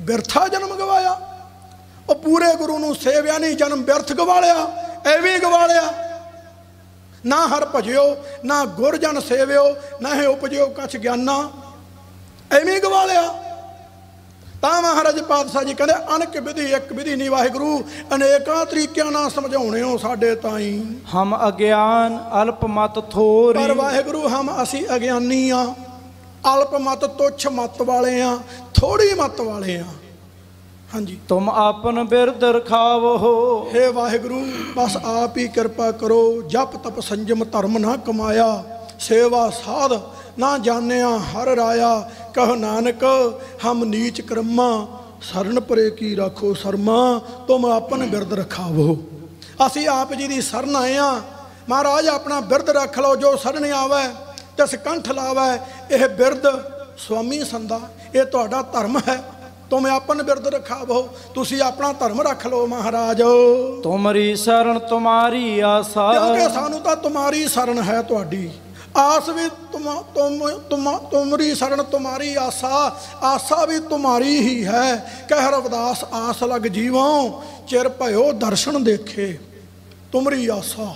ਬਿਰਥਾ ਜਨਮ ਗਵਾਇਆ। ਉਹ ਪੂਰੇ ਗੁਰੂ ਨੂੰ ਸੇਵਿਆ ਨਹੀਂ ਜਨਮ ਬਿਰਥ ਗਵਾਲਿਆ ਐਵੇਂ ਗਵਾਲਿਆ। ਨਾ ਹਰ ਭਜਿਓ ਨਾ ਗੁਰ ਜਨ ਸੇਵਿਓ ਨਾ ਹੈ ਉਪਜਿਓ ਕਛ ਗਿਆਨਾ। ਐਵੇਂ ਗਵਾਲਿਆ। ਤਾਂ ਮਹਾਰਾਜ ਪਾਤਸ਼ਾਹ ਜੀ ਕਹਿੰਦੇ ਅਨਕ ਵਿਧੀ ਇੱਕ ਵਿਧੀ ਨਹੀਂ ਵਾਹਿਗੁਰੂ ਅਨੇਕਾਂ ਤਰੀਕਿਆਂ ਨਾਲ ਸਮਝਾਉਣੇ ਹੋ ਸਾਡੇ ਤਾਈ। ਹਮ ਅਗਿਆਨ ਅਲਪ ਮਤ ਪਰ ਥੋਰੀ ਵਾਹਿਗੁਰੂ ਹਮ ਅਸੀਂ ਅਗਿਆਨੀ ਆ। ਅਲਪ ਮਤ ਤੁੱਛ ਮਤ ਵਾਲੇ ਆ। ਥੋੜੀ ਮਤ ਵਾਲੇ ਆ। ਹਾਂਜੀ। ਤੁਮ ਆਪਨ ਬਿਰਦ ਰਖਾਵੋ ਹੇ ਵਾਹਿਗੁਰੂ ਬਸ ਆਪ ਹੀ ਕਿਰਪਾ ਕਰੋ ਜਪ ਤਪ ਸੰਜਮ ਧਰਮ ਨਾ ਕਮਾਇਆ। ਸੇਵਾ ਸਾਧ ਨਾ ਜਾਣਿਆ ਹਰ ਰਾਇਆ। ਕਹ ਨਾਨਕ ਹਮ ਨੀਚ ਕਰਮਾ ਸਰਨ ਪਰੇ ਕੀ ਰੱਖੋ ਸਰਮਾ ਤੁਮ ਆਪਨ ਬਿਰਦ ਰਖਾਵੋ ਅਸੀਂ ਆਪ ਜੀ ਦੀ ਸਰਨ ਆਏ ਆ। ਮਹਾਰਾਜ ਆਪਣਾ ਬਿਰਦ ਰੱਖ ਲਓ ਜੋ ਸਰਨ ਆਵੇ ਤੇ ਸਕੰਠ ਲਾਵੇ ਇਹ ਬਿਰਦ ਸੁਆਮੀ ਸੰਦਾ ਇਹ ਤੁਹਾਡਾ ਧਰਮ ਹੈ। ਤੁਮ ਆਪਨ ਬਿਰਦ ਰਖਾਵੋ ਤੁਸੀਂ ਆਪਣਾ ਧਰਮ ਰੱਖ ਲਓ ਮਹਾਰਾਜ। ਤੁਮਰੀ ਸ਼ਰਨ ਤੁਮਾਰੀ ਆਸਾ। ਕਿਉਂਕਿ ਸਾਨੂੰ ਤਾਂ ਤੁਮਾਰੀ ਸ਼ਰਨ ਹੈ ਤੁਹਾਡੀ। ਆਸ ਵੀ ਤੁਮ ਤੁਮ ਤੁਮ ਤੁਮਰੀ ਸ਼ਰਨ ਤੁਮਾਰੀ ਆਸਾ ਆਸਾ ਵੀ ਤੁਮਾਰੀ ਹੀ ਹੈ। ਕਹਿ ਰਵਦਾਸ ਆਸ ਲਗ ਜੀਵੋਂ ਚਿਰ ਭਇਓ ਦਰਸ਼ਨ ਦੇਖੇ। ਤੁਮਰੀ ਆਸਾ।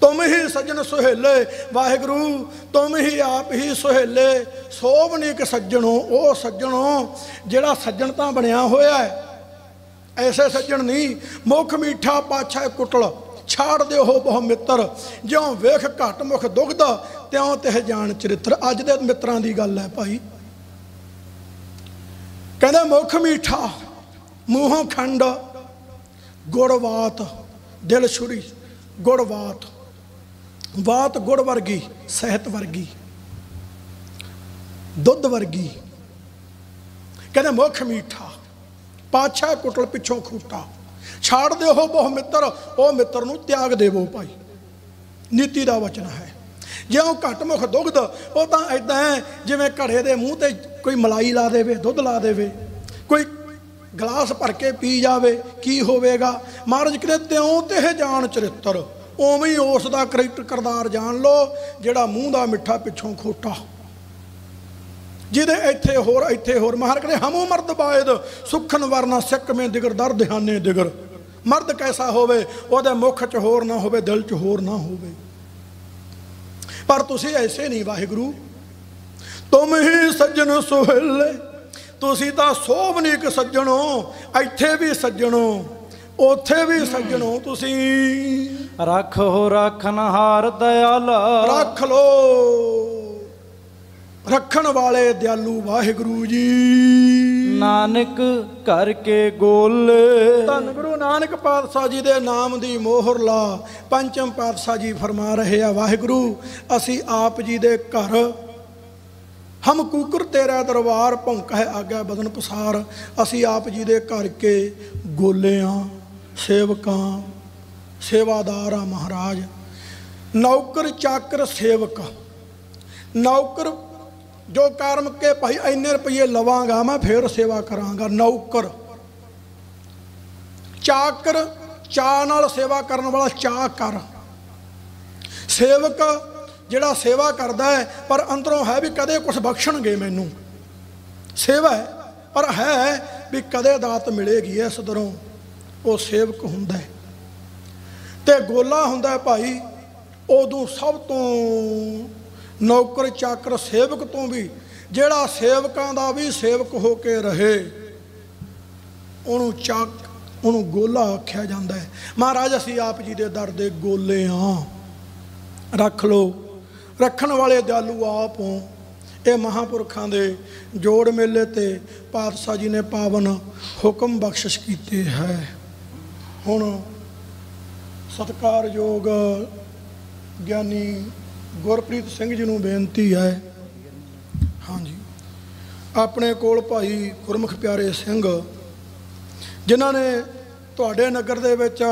ਤੁਮ ਹੀ ਸੱਜਣ ਸੁਹੇਲੇ, ਵਾਹਿਗੁਰੂ, ਤੁਮ ਹੀ ਆਪ ਹੀ ਸੁਹੇਲੇ। ਸੋਭਨੀਕ ਸੱਜਣੋ, ਉਹ ਸੱਜਣੋ, ਜਿਹੜਾ ਸੱਜਣ ਤਾਂ ਬਣਿਆ ਹੋਇਆ ਹੈ। ਐਸੇ ਸੱਜਣ ਨਹੀਂ ਮੁਖ ਮੀਠਾ ਪਾਛਾ ਕੁਟਲ, ਛਾੜ ਦਿਓ ਹੋ ਬਹੁ ਮਿੱਤਰ। ਜਿਉਂ ਵੇਖ ਘਟ ਮੁਖ ਦੁਖਦਾ, ਤਿਉਂ ਤਿਹ ਜਾਣ ਚਰਿੱਤਰ। ਅੱਜ ਦੇ ਮਿੱਤਰਾਂ ਦੀ ਗੱਲ ਹੈ ਭਾਈ। ਕਹਿੰਦਾ ਮੁਖ ਮੀਠਾ, ਮੂੰਹੋਂ ਖੰਡ ਗੁੜਵਾਤ ਦਿਲ ਛੁਰੀ। ਗੁੜਵਾਤ ਬਾਤ ਗੁੜ ਵਰਗੀ, ਸਹਿਤ ਵਰਗੀ, ਦੁੱਧ ਵਰਗੀ। ਕਹਿੰਦਾ ਮੁਖ ਮੀਠਾ, ਪਾਛਾ ਕੁਟਲ ਪਿੱਛੋਂ ਖੂਟਾ। ਛਾੜ ਦਿਓ ਬਹੁ ਮਿੱਤਰ, ਉਹ ਮਿੱਤਰ ਨੂੰ ਤਿਆਗ ਦੇਵੋ ਭਾਈ। ਨੀਤੀ ਦਾ ਵਚਨ ਹੈ। ਜੇ ਉਹ ਘੱਟ ਮੁਖ ਦੁਗਧ, ਉਹ ਤਾਂ ਐਦਾਂ ਹੈ, ਜਿਵੇਂ ਘੜੇ ਦੇ ਮੂੰਹ ਤੇ ਕੋਈ ਮਲਾਈ ਲਾ ਦੇਵੇ, ਦੁੱਧ ਲਾ ਦੇਵੇ। ਕੋਈ ਗਲਾਸ ਭਰ ਕੇ ਪੀ ਜਾਵੇ, ਕੀ ਹੋਵੇਗਾ? ਮਹਾਰਾਜ ਕਹਿੰਦੇ, ਤਿਉਂ ਤੇ ਜਾਣ ਚਰਿੱਤਰ, ਉਵੇਂ ਹੀ ਉਸ ਦਾ ਕਰੈਕਟਰ ਕਰਦਾਰ ਜਾਣ ਲੋ ਜਿਹੜਾ ਮੂੰਹ ਦਾ ਮਿੱਠਾ ਪਿੱਛੋਂ ਖੋਟਾ। ਜਿਹਦੇ ਇੱਥੇ ਹੋਰ ਇੱਥੇ ਹੋਰ। ਮਹਾਰਾਜ ਕਹਿੰਦੇ, ਹਮੋ ਮਰਦ ਬਾਇਦ, ਸੁਖਨ ਵਰਨਾ ਸਿੱਕ ਮੇ ਦਿਗਰ ਦਰ ਦਿਹਾਨੇ ਦਿਗਰ। ਮਰਦ ਕੈਸਾ ਹੋਵੇ, ਉਹਦੇ ਮੁਖ 'ਚ ਹੋਰ ਨਾ ਹੋਵੇ, ਦਿਲ 'ਚ ਹੋਰ ਨਾ ਹੋਵੇ। ਪਰ ਤੁਸੀਂ ਐਸੇ ਨਹੀਂ, ਵਾਹਿਗੁਰੂ। ਤੁਮ ਹੀ ਸੱਜਣ ਸੁਹੇਲੇ ਤੁਸੀਂ ਤਾਂ ਸੋਭਨੀਕ ਸੱਜਣੋ ਇੱਥੇ ਵੀ ਸੱਜਣੋ ਉੱਥੇ ਵੀ ਸੱਜਣੋ ਤੁਸੀਂ। ਰੱਖੋ ਰੱਖਨਹਾਰ ਦਇਆਲ। ਰੱਖ ਲੋ। ਰੱਖਣ ਵਾਲੇ ਦਿਆਲੂ ਵਾਹਿਗੁਰੂ ਜੀ। ਨਾਨਕ ਘਰ ਕੇ ਗੋਲ। ਧੰਨ ਗੁਰੂ ਨਾਨਕ ਪਾਤਸ਼ਾਹ ਜੀ ਦੇ ਨਾਮ ਦੀ ਮੋਹਰ ਲਾ। ਪੰਚਮ ਪਾਤਸ਼ਾਹ ਜੀ ਫਰਮਾ ਰਹੇ ਆ ਵਾਹਿਗੁਰੂ ਅਸੀਂ ਆਪ ਜੀ ਦੇ ਘਰ ਹਮ ਕੂਕਰ ਤੇਰਾ ਦਰਬਾਰ ਭੌਂਕ ਹੈ ਆਗਾ ਬਦਨ ਪਸਾਰ। ਅਸੀਂ ਆਪ ਜੀ ਦੇ ਘਰ ਕੇ ਗੋਲਿਆਂ, ਸੇਵਕਾਂ, ਸੇਵਾਦਾਰ ਆ ਮਹਾਰਾਜ। ਨੌਕਰ ਚਾਕਰ ਸੇਵਕ। ਨੌਕਰ ਜੋ ਕਰਮ ਕੇ ਭਾਈ ਇੰਨੇ ਰੁਪਏ ਲਵਾਂਗਾ, ਮੈਂ ਫੇਰ ਸੇਵਾ ਕਰਾਂਗਾ। ਨੌਕਰ। ਚਾਕਰ ਚਾ ਨਾਲ ਸੇਵਾ ਕਰਨ ਵਾਲਾ ਚਾ ਕਰ। ਸੇਵਕ ਜਿਹੜਾ ਸੇਵਾ ਕਰਦਾ ਹੈ, ਪਰ ਅੰਦਰੋਂ ਹੈ ਵੀ ਕਦੇ ਕੁਝ ਬਖਸ਼ਣਗੇ ਮੈਨੂੰ। ਸੇਵਾ ਹੈ, ਪਰ ਹੈ ਵੀ ਕਦੇ ਦਾਤ ਮਿਲੇਗੀ ਇਸ ਦਰੋਂ ਉਹ ਸੇਵਕ ਹੁੰਦਾ ਹੈ। ਤੇ ਗੋਲਾ ਹੁੰਦਾ ਭਾਈ, ਉਦੋਂ ਸਭ ਤੋਂ ਨੌਕਰ ਚਾਕਰ ਸੇਵਕ ਤੋਂ ਵੀ, ਜਿਹੜਾ ਸੇਵਕਾਂ ਦਾ ਵੀ ਸੇਵਕ ਹੋ ਕੇ ਰਹੇ, ਉਹਨੂੰ ਚਾਕ, ਉਹਨੂੰ ਗੋਲਾ ਆਖਿਆ ਜਾਂਦਾ ਹੈ। ਮਹਾਰਾਜ, ਅਸੀਂ ਆਪ ਜੀ ਦੇ ਦਰ ਦੇ ਗੋਲੇ ਹਾਂ ਰੱਖ ਲੋ ਰੱਖਣ ਵਾਲੇ ਦਿਆਲੂ ਆਪ ਹੋ। ਇਹ ਮਹਾਪੁਰਖਾਂ ਦੇ ਜੋੜ ਮੇਲੇ ਤੇ ਪਾਤਸ਼ਾਹ ਜੀ ਨੇ ਪਾਵਨ ਹੁਕਮ ਬਖਸ਼ਿਸ਼ ਕੀਤੇ ਹੈ। ਹੁਣ ਸਤਿਕਾਰਯੋਗ ਗਿਆਨੀ ਗੁਰਪ੍ਰੀਤ ਸਿੰਘ ਜੀ ਨੂੰ ਬੇਨਤੀ ਹੈ। ਹਾਂਜੀ। ਆਪਣੇ ਕੋਲ ਭਾਈ ਗੁਰਮੁਖ ਪਿਆਰੇ ਸਿੰਘ, ਜਿਨ੍ਹਾਂ ਨੇ ਤੁਹਾਡੇ ਨਗਰ ਦੇ ਵਿੱਚ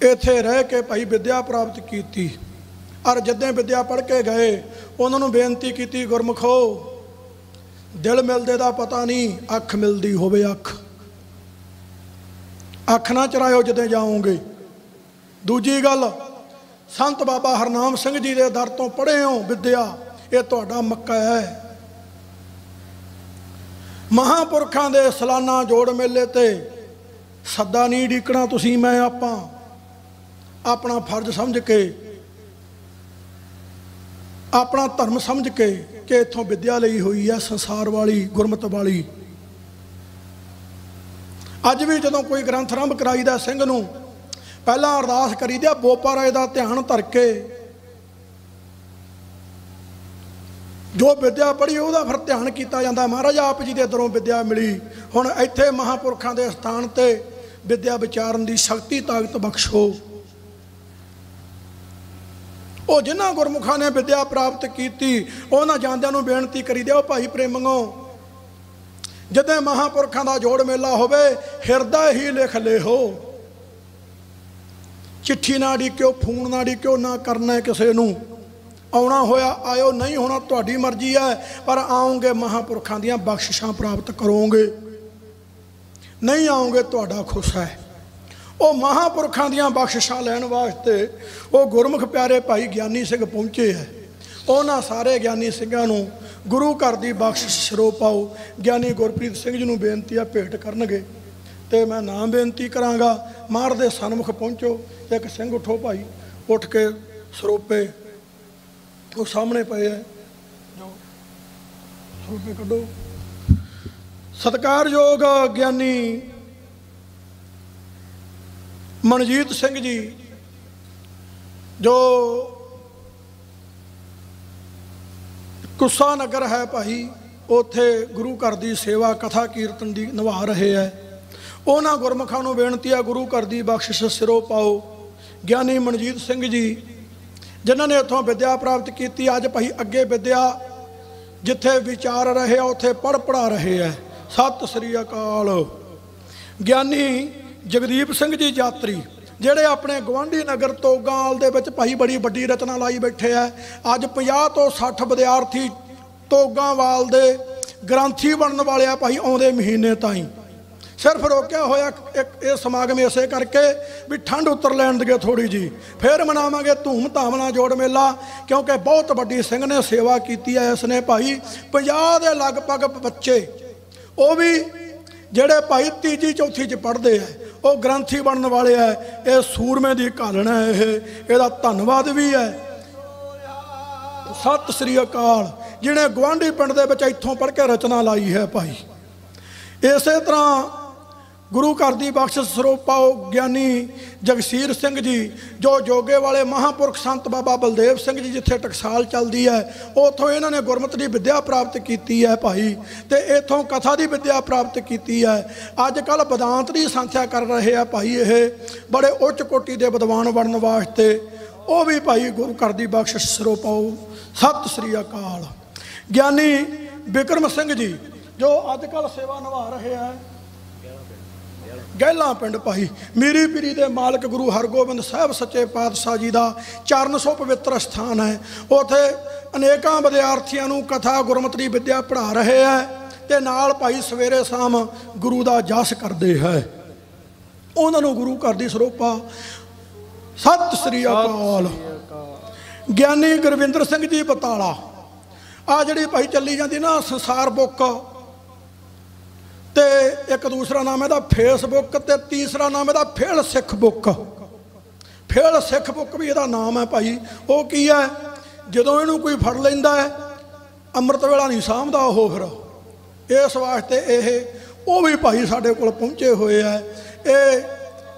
ਇੱਥੇ ਰਹਿ ਕੇ ਭਾਈ ਵਿਦਿਆ ਪ੍ਰਾਪਤ ਕੀਤੀ। ਔਰ ਜਿੱਦਾਂ ਵਿਦਿਆ ਪੜ੍ਹ ਕੇ ਗਏ, ਉਹਨਾਂ ਨੂੰ ਬੇਨਤੀ ਕੀਤੀ, ਗੁਰਮੁਖੋ, ਦਿਲ ਮਿਲਦੇ ਦਾ ਪਤਾ ਨਹੀਂ, ਅੱਖ ਮਿਲਦੀ ਹੋਵੇ ਅੱਖ। ਅੱਖ ਨਾ ਚਰਾਇਓ ਜਦੋਂ ਜਾਓਗੇ। ਦੂਜੀ ਗੱਲ, ਸੰਤ ਬਾਬਾ ਹਰਨਾਮ ਸਿੰਘ ਜੀ ਦੇ ਦਰ ਤੋਂ ਪੜ੍ਹੇ ਹੋ ਵਿਦਿਆ, ਇਹ ਤੁਹਾਡਾ ਮੱਕਾ ਹੈ। ਮਹਾਪੁਰਖਾਂ ਦੇ ਸਾਲਾਨਾ ਜੋੜ ਮੇਲੇ ਤੇ ਸੱਦਾ ਨਹੀਂ ਢੀਕਣਾ ਤੁਸੀਂ ਮੈਂ ਆਪਾਂ। ਆਪਣਾ ਫਰਜ਼ ਸਮਝ ਕੇ ਆਪਣਾ ਧਰਮ ਸਮਝ ਕੇ ਕਿ ਇੱਥੋਂ ਵਿਦਿਆ ਲਈ ਹੋਈ ਹੈ ਸੰਸਾਰ ਵਾਲੀ, ਗੁਰਮਤ ਵਾਲੀ। ਅੱਜ ਵੀ ਜਦੋਂ ਕੋਈ ਗ੍ਰੰਥ ਆਰੰਭ ਕਰਾਈਦਾ ਸਿੰਘ ਨੂੰ, ਪਹਿਲਾਂ ਅਰਦਾਸ ਕਰੀਦਾ ਬੋਪਾ ਰਾਏ ਦਾ ਧਿਆਨ ਧਰ ਕੇ। ਜੋ ਵਿਦਿਆ ਪੜ੍ਹੀ, ਉਹਦਾ ਫਿਰ ਧਿਆਨ ਕੀਤਾ ਜਾਂਦਾ। ਮਹਾਰਾਜ, ਆਪ ਜੀ ਦੇ ਦਰੋਂ ਵਿਦਿਆ ਮਿਲੀ। ਹੁਣ ਇੱਥੇ ਮਹਾਪੁਰਖਾਂ ਦੇ ਸਥਾਨ ਤੇ ਵਿਦਿਆ ਵਿਚਾਰਨ ਦੀ ਸ਼ਕਤੀ, ਤਾਕਤ ਬਖਸ਼ੋ। ਉਹ ਜਿਨ੍ਹਾਂ ਗੁਰਮੁਖਾਂ ਨੇ ਵਿਦਿਆ ਪ੍ਰਾਪਤ ਕੀਤੀ, ਉਹਨਾਂ ਜਾਂਦਿਆਂ ਨੂੰ ਬੇਨਤੀ ਕਰੀ ਦਿਓ, ਭਾਈ ਪ੍ਰੇਮਿਓ, ਜਦੋਂ ਮਹਾਪੁਰਖਾਂ ਦਾ ਜੋੜ ਮੇਲਾ ਹੋਵੇ, ਹਿਰਦਾ ਹੀ ਲਿਖ ਲਿਓ ਚਿੱਠੀ ਨਾ ਕਿਉਂ ਫੋਨ ਨਾ ਕਿਉਂ ਨਾ ਕਰਨਾ ਕਿਸੇ ਨੂੰ। ਆਉਣਾ ਹੋਇਆ, ਆਇਓ, ਨਹੀਂ ਹੋਣਾ, ਤੁਹਾਡੀ ਮਰਜ਼ੀ ਹੈ, ਪਰ ਆਉਂਗੇ ਮਹਾਪੁਰਖਾਂ ਦੀਆਂ ਬਖਸ਼ਿਸ਼ਾਂ ਪ੍ਰਾਪਤ ਕਰੋਗੇ। ਨਹੀਂ ਆਉਂਗੇ, ਤੁਹਾਡਾ ਖੁਸ਼ ਹੈ। ਉਹ ਮਹਾਪੁਰਖਾਂ ਦੀਆਂ ਬਖਸ਼ਿਸ਼ਾਂ ਲੈਣ ਵਾਸਤੇ ਉਹ ਗੁਰਮੁਖ ਪਿਆਰੇ ਭਾਈ ਗਿਆਨੀ ਸਿੰਘ ਪਹੁੰਚੇ ਹੈ। ਉਹਨਾਂ ਸਾਰੇ ਗਿਆਨੀ ਸਿੰਘਾਂ ਨੂੰ ਗੁਰੂ ਘਰ ਦੀ ਬਖਸ਼ਿਸ਼ ਸਰੋਪ ਪਾਓ। ਗਿਆਨੀ ਗੁਰਪ੍ਰੀਤ ਸਿੰਘ ਜੀ ਨੂੰ ਬੇਨਤੀ ਆ ਭੇਟ ਕਰਨਗੇ। ਤੇ ਮੈਂ ਨਾਮ ਬੇਨਤੀ ਕਰਾਂਗਾ, ਮਾਰ ਦੇ ਸਨਮੁਖ ਪਹੁੰਚੋ। ਇੱਕ ਸਿੰਘ ਉਠੋ ਭਾਈ, ਉੱਠ ਕੇ ਸਰੋਪੇ ਉਹ ਸਾਹਮਣੇ ਪਏ ਹੈ। ਜੋ ਸਰੋਪੇ ਕੱਢੋ। ਸਤਿਕਾਰਯੋਗ ਗਿਆਨੀ ਮਨਜੀਤ ਸਿੰਘ ਜੀ, ਜੋ ਕੁੱਸਾ ਨਗਰ ਹੈ ਭਾਈ, ਉੱਥੇ ਗੁਰੂ ਘਰ ਦੀ ਸੇਵਾ ਕਥਾ ਕੀਰਤਨ ਦੀ ਨਿਭਾ ਰਹੇ ਹੈ। ਉਹਨਾਂ ਗੁਰਮੁਖਾਂ ਨੂੰ ਬੇਨਤੀ ਆ, ਗੁਰੂ ਘਰ ਦੀ ਬਖਸ਼ਿਸ਼ ਸਿਰੋਂ ਪਾਓ। ਗਿਆਨੀ ਮਨਜੀਤ ਸਿੰਘ ਜੀ, ਜਿਨ੍ਹਾਂ ਨੇ ਇੱਥੋਂ ਵਿਦਿਆ ਪ੍ਰਾਪਤ ਕੀਤੀ, ਅੱਜ ਭਾਈ ਅੱਗੇ ਵਿਦਿਆ, ਜਿੱਥੇ ਵਿਚਾਰ ਰਹੇ ਆ, ਉੱਥੇ ਪੜ ਪੜਾ ਰਹੇ ਆ। ਸਤਿ ਸ੍ਰੀ ਅਕਾਲ। ਗਿਆਨੀ ਜਗਦੀਪ ਸਿੰਘ ਜੀ ਯਾਤਰੀ, ਜਿਹੜੇ ਆਪਣੇ ਗਵਾਂਢੀ ਨਗਰ ਤੋਗਾਲ ਦੇ ਵਿੱਚ ਭਾਈ ਬੜੀ ਵੱਡੀ ਰਚਨਾ ਲਾਈ ਬੈਠੇ ਆ। ਅੱਜ 50 ਤੋਂ 60 ਵਿਦਿਆਰਥੀ ਤੋਗਾਵਾਲ ਦੇ ਗ੍ਰੰਥੀ ਬਣਨ ਵਾਲੇ ਆ ਭਾਈ ਆਉਂਦੇ ਮਹੀਨੇ ਤਾਈਂ। ਸਿਰਫ ਰੋਕਿਆ ਹੋਇਆ ਇੱਕ ਇਹ ਸਮਾਗਮ ਇਸੇ ਕਰਕੇ ਵੀ ਠੰਡ ਉਤਰ ਲੈਣ ਦੇ ਥੋੜੀ ਜੀ ਫਿਰ ਮਨਾਵਾਂਗੇ ਧੂਮ ਧਾਮ ਨਾਲ ਜੋੜ ਮੇਲਾ, ਕਿਉਂਕਿ ਬਹੁਤ ਵੱਡੀ ਸਿੰਘ ਨੇ ਸੇਵਾ ਕੀਤੀ ਹੈ ਇਸ ਨੇ ਭਾਈ। 50 ਦੇ ਲਗਭਗ ਬੱਚੇ, ਉਹ ਵੀ ਜਿਹੜੇ ਭਾਈ ਤੀਜੀ ਚੌਥੀ ਚ ਪੜ੍ਹਦੇ ਆ। ਉਹ ਗ੍ਰੰਥੀ ਬਣਨ ਵਾਲੇ ਆ ਇਹ ਸੂਰਮੇ ਦੀ ਘਾਲਣ ਹੈ ਇਹ, ਇਹਦਾ ਧੰਨਵਾਦ ਵੀ ਹੈ ਸਤਿ ਸ੍ਰੀ ਅਕਾਲ, ਜਿਹਨੇ ਗਵਾਂਢੀ ਪਿੰਡ ਦੇ ਵਿੱਚ ਇੱਥੋਂ ਪੜ੍ਹ ਕੇ ਰਚਨਾ ਲਾਈ ਹੈ ਭਾਈ। ਇਸੇ ਤਰ੍ਹਾਂ ਗੁਰੂ ਘਰ ਦੀ ਬਖਸ਼ਿਸ਼ ਸਰੂਪ ਪਾਓ ਗਿਆਨੀ ਜਗਸੀਰ ਸਿੰਘ ਜੀ, ਜੋ ਜੋਗੇ ਵਾਲੇ ਮਹਾਪੁਰਖ ਸੰਤ ਬਾਬਾ ਬਲਦੇਵ ਸਿੰਘ ਜੀ ਜਿੱਥੇ ਟਕਸਾਲ ਚੱਲਦੀ ਹੈ, ਉਥੋਂ ਇਹਨਾਂ ਨੇ ਗੁਰਮਤਿ ਦੀ ਵਿੱਦਿਆ ਪ੍ਰਾਪਤ ਕੀਤੀ ਹੈ ਭਾਈ ਤੇ ਇਥੋਂ ਕਥਾ ਦੀ ਵਿੱਦਿਆ ਪ੍ਰਾਪਤ ਕੀਤੀ ਹੈ। ਅੱਜ ਕੱਲ ਵਿਦਾਂਤ ਦੀ ਸੰਥਿਆ ਕਰ ਰਹੇ ਆ ਭਾਈ ਇਹ, ਬੜੇ ਉੱਚ ਕੋਟੀ ਦੇ ਵਿਦਵਾਨ ਬਣਨ ਵਾਸਤੇ। ਉਹ ਵੀ ਭਾਈ ਗੁਰੂ ਘਰ ਦੀ ਬਖਸ਼ਿਸ਼ ਸਰੂਪ ਪਾਓ। ਸਤਿ ਸ੍ਰੀ ਅਕਾਲ। ਗਿਆਨੀ ਬਿਕਰਮ ਸਿੰਘ ਜੀ, ਜੋ ਅੱਜ ਕੱਲ ਸੇਵਾ ਨਿਭਾ ਰਹੇ ਆ ਗਹਿਲਾ ਪਿੰਡ ਭਾਈ। ਮੀਰੀ ਪੀਰੀ ਦੇ ਮਾਲਕ ਗੁਰੂ ਹਰਗੋਬਿੰਦ ਸਾਹਿਬ ਸੱਚੇ ਪਾਤਸ਼ਾਹ ਜੀ ਦਾ ਚਰਨ ਸੋ ਪਵਿੱਤਰ ਸਥਾਨ ਹੈ। ਉਥੇ ਅਨੇਕਾਂ ਵਿਦਿਆਰਥੀਆਂ ਨੂੰ ਕਥਾ ਗੁਰਮਤਿ ਵਿੱਦਿਆ ਪੜ੍ਹਾ ਰਹੇ ਹੈ ਤੇ ਨਾਲ ਭਾਈ ਸਵੇਰੇ ਸ਼ਾਮ ਗੁਰੂ ਦਾ ਜਸ ਕਰਦੇ ਹੈ। ਉਹਨਾਂ ਨੂੰ ਗੁਰੂ ਘਰ ਦੀ ਸਰੂਪਾ। ਸਤਿ ਸ੍ਰੀ ਅਕਾਲ। ਗਿਆਨੀ ਗੁਰਵਿੰਦਰ ਸਿੰਘ ਜੀ ਬਤਾਲਾ। ਆ ਜਿਹੜੀ ਭਾਈ ਚੱਲੀ ਜਾਂਦੀ ਨਾ ਸੰਸਾਰ ਬੁੱਕ ਤੇ ਇੱਕ ਦੂਸਰਾ ਨਾਮ ਇਹਦਾ ਫੇਸਬੁੱਕ ਤੇ ਤੀਸਰਾ ਨਾਮ ਇਹਦਾ fail Sikh book. Fail Sikh book ਵੀ ਇਹਦਾ ਨਾਮ ਹੈ ਭਾਈ। ਉਹ ਕੀ ਹੈ? ਜਦੋਂ ਇਹਨੂੰ ਕੋਈ ਫੜ ਲੈਂਦਾ ਹੈ ਅੰਮ੍ਰਿਤ ਵੇਲਾ ਨਹੀਂ ਸਾਂਭਦਾ ਉਹ ਫਿਰ। ਇਸ ਵਾਸਤੇ ਇਹ ਉਹ ਵੀ ਭਾਈ ਸਾਡੇ ਕੋਲ ਪਹੁੰਚੇ ਹੋਏ ਆ ਇਹ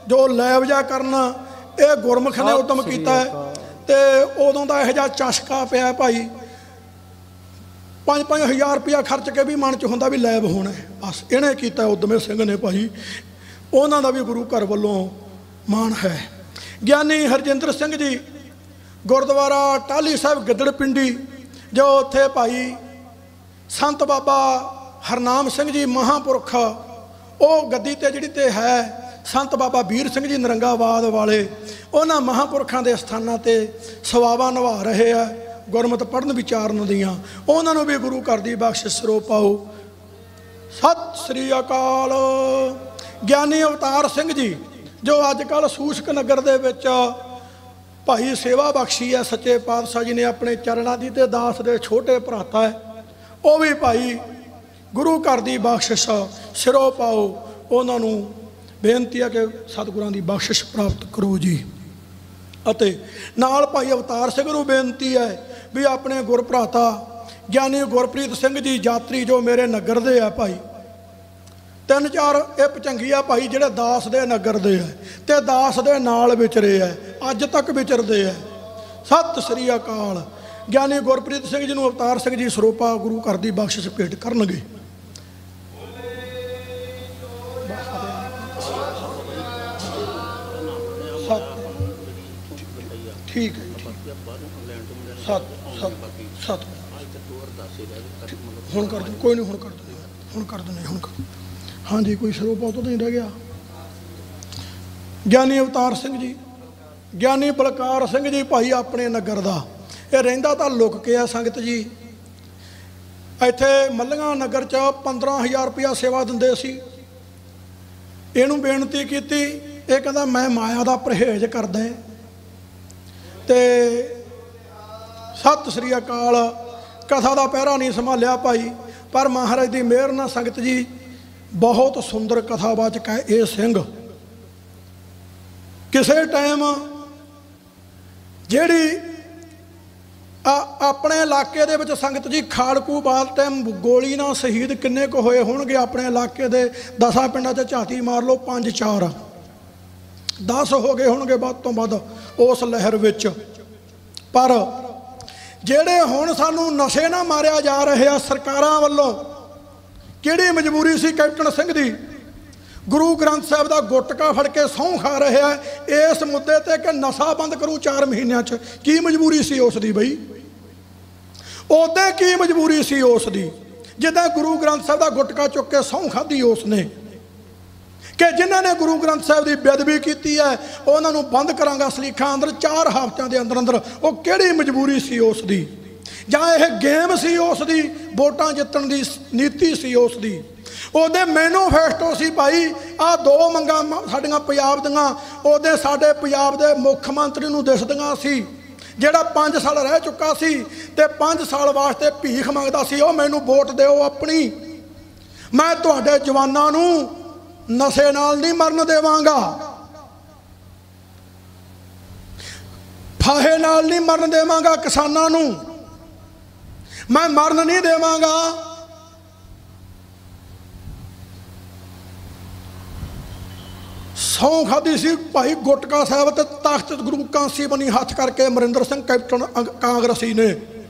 ਜੋ ਲੈਬ ਜਾ ਕਰਨਾ ਇਹ ਗੁਰਮੁਖ ਨੇ ਉਦਮ ਕੀਤਾ ਤੇ ਉਦੋਂ ਦਾ ਇਹੋ ਜਿਹਾ ਚਸਕਾ ਪਿਆ ਭਾਈ। 5-5000 ਰੁਪਇਆ ਖਰਚ ਕੇ ਵੀ ਮਨ ਚ ਹੁੰਦਾ ਵੀ ਲੈਬ ਹੋਣਾ ਬਸ ਇਹਨੇ ਕੀਤਾ, ਉਦਮੇ ਸਿੰਘ ਨੇ ਭਾਈ। ਉਹਨਾਂ ਦਾ ਵੀ ਗੁਰੂ ਘਰ ਵੱਲੋਂ ਮਾਣ ਹੈ। ਗਿਆਨੀ ਹਰਜਿੰਦਰ ਸਿੰਘ ਜੀ, ਗੁਰਦੁਆਰਾ ਟਾਲੀ ਸਾਹਿਬ ਗਿੱਦੜ ਪਿੰਡੀ, ਜੋ ਉੱਥੇ ਭਾਈ ਸੰਤ ਬਾਬਾ ਹਰਨਾਮ ਸਿੰਘ ਜੀ ਮਹਾਪੁਰਖ, ਉਹ ਗੱਦੀ ਤੇ ਜਿਹੜੀ ਤੇ ਹੈ ਸੰਤ ਬਾਬਾ ਵੀਰ ਸਿੰਘ ਜੀ ਨਰੰਗਾਬਾਦ ਵਾਲੇ, ਉਹਨਾਂ ਮਹਾਪੁਰਖਾਂ ਦੇ ਸਥਾਨਾਂ ਤੇ ਸਵਾਵਾ ਨਿਭਾ ਰਹੇ ਆ। ਗੁਰਮਤ ਪੜਨ ਵਿਚਾਰਨ ਦੀਆਂ। ਉਹਨਾਂ ਨੂੰ ਵੀ ਗੁਰੂ ਘਰ ਦੀ ਬਖਸ਼ਿਸ਼ ਸਰੋ ਪਾਓ। ਸਤਿ ਸ੍ਰੀ ਅਕਾਲ। ਗਿਆਨੀ ਅਵਤਾਰ ਸਿੰਘ ਜੀ, ਜੋ ਅੱਜ ਕੱਲ ਸੂਸ਼ਕ ਨਗਰ ਦੇ ਵਿੱਚ ਭਾਈ ਸੇਵਾ ਬਖਸ਼ੀ ਹੈ, ਸੱਚੇ ਪਾਤਸ਼ਾਹ ਜੀ ਨੇ ਆਪਣੇ ਚਰਨਾਂ ਦੀ ਤੇ ਦਾਸ ਦੇ ਛੋਟੇ ਭਰਾਤਾ ਹੈ। ਉਹ ਵੀ ਭਾਈ ਗੁਰੂ ਘਰ ਦੀ ਬਖਸ਼ਿਸ਼ ਸਿਰੋਂ ਪਾਓ। ਉਹਨਾਂ ਨੂੰ ਬੇਨਤੀ ਹੈ ਕਿ ਸਤਿਗੁਰਾਂ ਦੀ ਬਖਸ਼ਿਸ਼ ਪ੍ਰਾਪਤ ਕਰੋ ਜੀ। ਅਤੇ ਨਾਲ ਭਾਈ ਅਵਤਾਰ ਸਿੰਘ ਨੂੰ ਬੇਨਤੀ ਹੈ ਵੀ ਆਪਣੇ ਗੁਰ ਗਿਆਨੀ ਗੁਰਪ੍ਰੀਤ ਸਿੰਘ ਜੀ ਯਾਤਰੀ ਜੋ ਮੇਰੇ ਨਗਰ ਦੇ ਆ ਭਾਈ। ਤਿੰਨ ਚਾਰ ਇਹ ਪਚੰਗੀ ਭਾਈ ਜਿਹੜੇ ਦਾਸ ਦੇ ਨਗਰ ਦੇ ਆ ਤੇ ਦਾਸ ਦੇ ਨਾਲ ਵਿਚਰੇ ਆ ਅੱਜ ਤੱਕ ਵਿਚਰਦੇ ਆ। ਸਤਿ ਸ੍ਰੀ ਅਕਾਲ। ਗਿਆਨੀ ਗੁਰਪ੍ਰੀਤ ਸਿੰਘ ਜੀ ਨੂੰ ਅਵਤਾਰ ਸਿੰਘ ਜੀ ਸਰੋਪਾ ਗੁਰੂ ਘਰ ਦੀ ਬਖਸ਼ਿਸ਼ ਭੇਟ ਕਰਨਗੇ। ਠੀਕ ਹੈ ਜੀ, ਸੱਤ ਹੁਣ ਕਰ ਦੋ ਕੋਈ ਨਹੀਂ, ਹੁਣ ਕਰ ਦੋ ਹੁਣ ਕਰ ਦੋ ਨਹੀਂ ਹੁਣ ਕਰ ਹਾਂਜੀ, ਕੋਈ ਸਰੋਪਾ ਤੋਂ ਨਹੀਂ ਰਹਿ ਗਿਆ। ਗਿਆਨੀ ਅਵਤਾਰ ਸਿੰਘ ਜੀ, ਗਿਆਨੀ ਬਲਕਾਰ ਸਿੰਘ ਜੀ ਭਾਈ ਆਪਣੇ ਨਗਰ ਦਾ। ਇਹ ਰਹਿੰਦਾ ਤਾਂ ਲੁਕ ਕੇ ਆ ਸੰਗਤ ਜੀ। ਇੱਥੇ ਮੱਲੀਆਂ ਨਗਰ ਚ 15000 ਰੁਪਇਆ ਸੇਵਾ ਦਿੰਦੇ ਸੀ। ਇਹਨੂੰ ਬੇਨਤੀ ਕੀਤੀ, ਇਹ ਕਹਿੰਦਾ, ਮੈਂ ਮਾਇਆ ਦਾ ਪਰਹੇਜ਼ ਕਰਦਾ ਹਾਂ। ਤੇ ਸਤਿ ਸ੍ਰੀ ਅਕਾਲ। ਕਥਾ ਦਾ ਪਹਿਰਾ ਨਹੀਂ ਸੰਭਾਲਿਆ ਭਾਈ, ਪਰ ਮਹਾਰਾਜ ਦੀ ਮਿਹਰ ਨਾਲ ਸੰਗਤ ਜੀ, ਬਹੁਤ ਸੁੰਦਰ ਕਥਾਵਾਚਕ ਹੈ ਇਹ ਸਿੰਘ। ਕਿਸੇ ਟਾਈਮ ਜਿਹੜੀ ਆਪਣੇ ਇਲਾਕੇ ਦੇ ਵਿੱਚ ਸੰਗਤ ਜੀ ਖਾੜਕੂ ਬਾਲ ਟਾਈਮ ਗੋਲੀ ਨਾਲ ਸ਼ਹੀਦ ਕਿੰਨੇ ਕੁ ਹੋਏ ਹੋਣਗੇ ਆਪਣੇ ਇਲਾਕੇ ਦੇ? ਦਸਾਂ ਪਿੰਡਾਂ 'ਚ ਝਾਤੀ ਮਾਰ ਲਓ, ਪੰਜ, ਚਾਰ। 10 ਹੋ ਗਏ ਹੋਣਗੇ ਵੱਧ ਤੋਂ ਵੱਧ ਉਸ ਲਹਿਰ ਵਿੱਚ। ਪਰ ਜਿਹੜੇ ਹੁਣ ਸਾਨੂੰ ਨਸ਼ੇ ਨਾਲ ਮਾਰਿਆ ਜਾ ਰਹੇ ਆ ਸਰਕਾਰਾਂ ਵੱਲੋਂ, ਕਿਹੜੀ ਮਜਬੂਰੀ ਸੀ ਕੈਪਟਨ ਸਿੰਘ ਦੀ? ਗੁਰੂ ਗ੍ਰੰਥ ਸਾਹਿਬ ਦਾ ਗੁਟਕਾ ਫੜ ਕੇ ਸਹੁੰ ਖਾ ਰਿਹਾ ਇਸ ਮੁੱਦੇ ਤੇ ਕਿ ਨਸ਼ਾ ਬੰਦ ਕਰੂ 4 ਮਹੀਨਿਆਂ 'ਚ, ਕੀ ਮਜਬੂਰੀ ਸੀ ਉਸ ਦੀ ਬਈ? ਉਹਦੇ ਕੀ ਮਜਬੂਰੀ ਸੀ ਉਸ ਦੀ? ਜਿੱਦਾਂ ਗੁਰੂ ਗ੍ਰੰਥ ਸਾਹਿਬ ਦਾ ਗੁਟਕਾ ਚੁੱਕ ਕੇ ਸਹੁੰ ਖਾਧੀ ਉਸ ਨੇ। ਕਿ ਜਿਨ੍ਹਾਂ ਨੇ ਗੁਰੂ ਗ੍ਰੰਥ ਸਾਹਿਬ ਦੀ ਬੇਅਦਬੀ ਕੀਤੀ ਹੈ, ਉਹਨਾਂ ਨੂੰ ਬੰਦ ਕਰਾਂਗਾ ਸਲੀਖਾਂ ਅੰਦਰ 4 ਹਫ਼ਤਿਆਂ ਦੇ ਅੰਦਰ ਅੰਦਰ। ਉਹ ਕਿਹੜੀ ਮਜਬੂਰੀ ਸੀ ਉਸ ਦੀ? ਜਾਂ ਇਹ ਗੇਮ ਸੀ ਉਸ ਦੀ? ਵੋਟਾਂ ਜਿੱਤਣ ਦੀ ਨੀਤੀ ਸੀ ਉਸ ਦੀ? ਉਹਦੇ ਮੈਨੂਫੈਸਟੋ ਸੀ ਭਾਈ, ਆ ਦੋ ਮੰਗਾਂ ਸਾਡੀਆਂ ਪੰਜਾਬ ਦੀਆਂ, ਉਹਦੇ ਸਾਡੇ ਪੰਜਾਬ ਦੇ ਮੁੱਖ ਮੰਤਰੀ ਨੂੰ ਦਿਸਦੀਆਂ ਸੀ। ਜਿਹੜਾ 5 ਸਾਲ ਰਹਿ ਚੁੱਕਾ ਸੀ ਤੇ 5 ਸਾਲ ਵਾਸਤੇ ਭੀਖ ਮੰਗਦਾ ਸੀ, ਉਹ ਮੈਨੂੰ ਵੋਟ ਦਿਓ ਆਪਣੀ। ਮੈਂ ਤੁਹਾਡੇ ਜਵਾਨਾਂ ਨੂੰ ਨਸ਼ੇ ਨਾਲ ਨਹੀਂ ਮਰਨ ਦੇਵਾਂਗਾ। ਫਾਹੇ ਨਾਲ ਨਹੀਂ ਮਰਨ ਦੇਵਾਂਗਾ ਕਿਸਾਨਾਂ ਨੂੰ। ਮੈਂ ਮਰਨ ਨਹੀਂ ਦੇਵਾਂਗਾ। ਸੌਂ ਖਾਦੀ ਸੀ ਭਾਈ ਗੁਟਕਾ ਸਾਹਿਬ ਤੇ ਤਖਤ ਗੁਰੂ ਕਾਂਸੀ ਬਣੀ ਹੱਥ ਕਰਕੇ ਅਮਰਿੰਦਰ ਸਿੰਘ ਕੈਪਟਨ ਕਾਂਗਰਸੀ ਨੇ।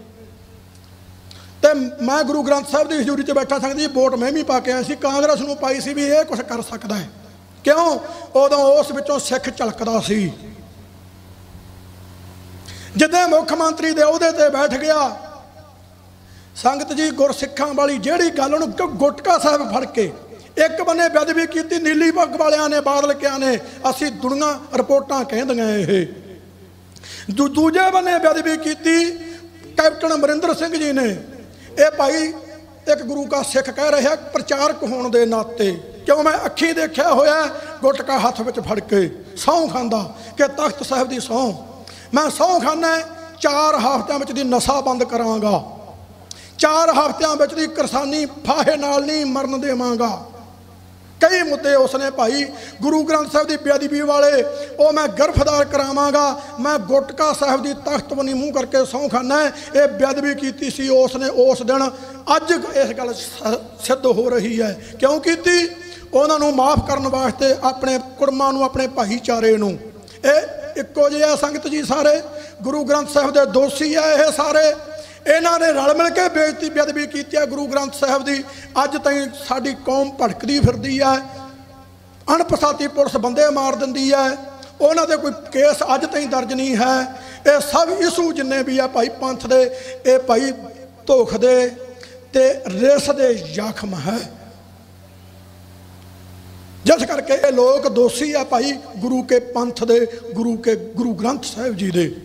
ਤੇ ਮੈਂ ਗੁਰੂ ਗ੍ਰੰਥ ਸਾਹਿਬ ਦੀ ਹਜ਼ੂਰੀ 'ਚ ਬੈਠਾ ਸਕਦੀ ਵੋਟ ਮੈਂ ਵੀ ਪਾ ਕੇ ਆਇਆ ਸੀ, ਕਾਂਗਰਸ ਨੂੰ ਪਾਈ ਸੀ ਵੀ ਇਹ ਕੁਝ ਕਰ ਸਕਦਾ ਹੈ। ਕਿਉਂ? ਉਦੋਂ ਉਸ ਵਿੱਚੋਂ ਸਿੱਖ ਝਲਕਦਾ ਸੀ। ਜਦੋਂ ਮੁੱਖ ਮੰਤਰੀ ਦੇ ਅਹੁਦੇ ਤੇ ਬੈਠ ਗਿਆ, ਸੰਗਤ ਜੀ ਗੁਰਸਿੱਖਾਂ ਵਾਲੀ ਜਿਹੜੀ ਗੱਲ ਉਹਨੂੰ ਗੁਟਕਾ ਸਾਹਿਬ ਫੜ ਕੇ ਇੱਕ ਬੰਨੇ ਬੇਅਦਬੀ ਕੀਤੀ, ਨੀਲੀ ਪੱਗ ਵਾਲਿਆਂ ਨੇ ਬਾਦਲ ਕਿਆ ਨੇ, ਅਸੀਂ ਦੁਨੀਆਂ ਰਿਪੋਰਟਾਂ ਕਹਿੰਦੀਆਂ ਇਹ। ਦੂ- ਦੂਜੇ ਬੰਨੇ ਬੇਅਦਬੀ ਕੀਤੀ, ਕੈਪਟਨ ਅਮਰਿੰਦਰ ਸਿੰਘ ਜੀ ਨੇ। ਇਹ ਭਾਈ ਇੱਕ ਗੁਰੂ ਕਾ ਸਿੱਖ ਕਹਿ ਰਿਹਾ ਪ੍ਰਚਾਰਕ ਹੋਣ ਦੇ ਨਾਤੇ। ਕਿਉਂ ਮੈਂ ਅੱਖੀਂ ਦੇਖਿਆ ਹੋਇਆ ਗੁਟਕਾ ਹੱਥ ਵਿੱਚ ਫੜ ਕੇ, ਸਹੁੰ ਖਾਂਦਾ ਕਿ ਤਖਤ ਸਾਹਿਬ ਦੀ ਸਹੁੰ। ਮੈਂ ਸਹੁੰ ਖਾਨਾ ਚਾਰ ਹਫ਼ਤਿਆਂ ਵਿੱਚ ਦੀ ਨਸ਼ਾ ਬੰਦ ਕਰਾਂਗਾ। ਚਾਰ ਹਫ਼ਤਿਆਂ ਵਿੱਚ ਦੀ ਕਿਰਸਾਨੀ ਫਾਹੇ ਨਾਲ ਨਹੀਂ ਮਰਨ ਦੇਵਾਂਗਾ। ਕਈ ਮੁੱਦੇ ਉਸਨੇ ਭਾਈ ਗੁਰੂ ਗ੍ਰੰਥ ਸਾਹਿਬ ਦੀ ਬੇਅਦਬੀ ਵਾਲੇ, ਉਹ ਮੈਂ ਗਰਫਦਾਰ ਕਰਾਵਾਂਗਾ, ਮੈਂ ਗੁਟਕਾ ਸਾਹਿਬ ਦੀ ਤਖਤ ਬਣੀ ਮੂੰਹ ਕਰਕੇ ਸਹੁੰ ਖਾਨਾ ਇਹ ਬੇਅਦਬੀ ਕੀਤੀ ਸੀ ਉਸਨੇ ਉਸ ਦਿਨ। ਅੱਜ ਇਸ ਗੱਲ ਸ- ਸਿੱਧ ਹੋ ਰਹੀ ਹੈ। ਕਿਉਂ ਕੀਤੀ? ਉਹਨਾਂ ਨੂੰ ਮਾਫ ਕਰਨ ਵਾਸਤੇ ਆਪਣੇ ਕੁੜਮਾਂ ਨੂੰ, ਆਪਣੇ ਭਾਈਚਾਰੇ ਨੂੰ। ਇਹ ਇੱਕੋ ਜਿਹੇ ਸੰਗਤ ਜੀ ਸਾਰੇ। ਗੁਰੂ ਗ੍ਰੰਥ ਸਾਹਿਬ ਦੇ ਦੋਸ਼ੀ ਆ ਇਹ ਸਾਰੇ। ਇਹਨਾਂ ਨੇ ਰਲ ਮਿਲ ਕੇ ਬੇਇੱਜ਼ਤੀ ਬੇਅਦਬੀ ਕੀਤੀ ਹੈ ਗੁਰੂ ਗ੍ਰੰਥ ਸਾਹਿਬ ਦੀ। ਅੱਜ ਤਾਈਂ ਸਾਡੀ ਕੌਮ ਭੜਕਦੀ ਫਿਰਦੀ ਹੈ। ਅਣਪਛਾਤੀ ਪੁਲਿਸ ਬੰਦੇ ਮਾਰ ਦਿੰਦੀ ਹੈ। ਉਹਨਾਂ ਦੇ ਕੋਈ ਕੇਸ ਅੱਜ ਤਾਈਂ ਦਰਜ ਨਹੀਂ ਹੈ। ਇਹ ਸਭ ਇਸ਼ੂ ਜਿੰਨੇ ਵੀ ਆ ਭਾਈ ਪੰਥ ਦੇ, ਇਹ ਭਾਈ ਧੋਖ ਦੇ ਤੇ ਰਿਸ ਦੇ ਜ਼ਖਮ ਹੈ। ਜਿਸ ਕਰਕੇ ਇਹ ਲੋਕ ਦੋਸ਼ੀ ਆ ਭਾਈ ਗੁਰੂ ਕੇ ਪੰਥ ਦੇ, ਗੁਰੂ ਕੇ, ਗੁਰੂ ਗ੍ਰੰਥ ਸਾਹਿਬ ਜੀ ਦੇ।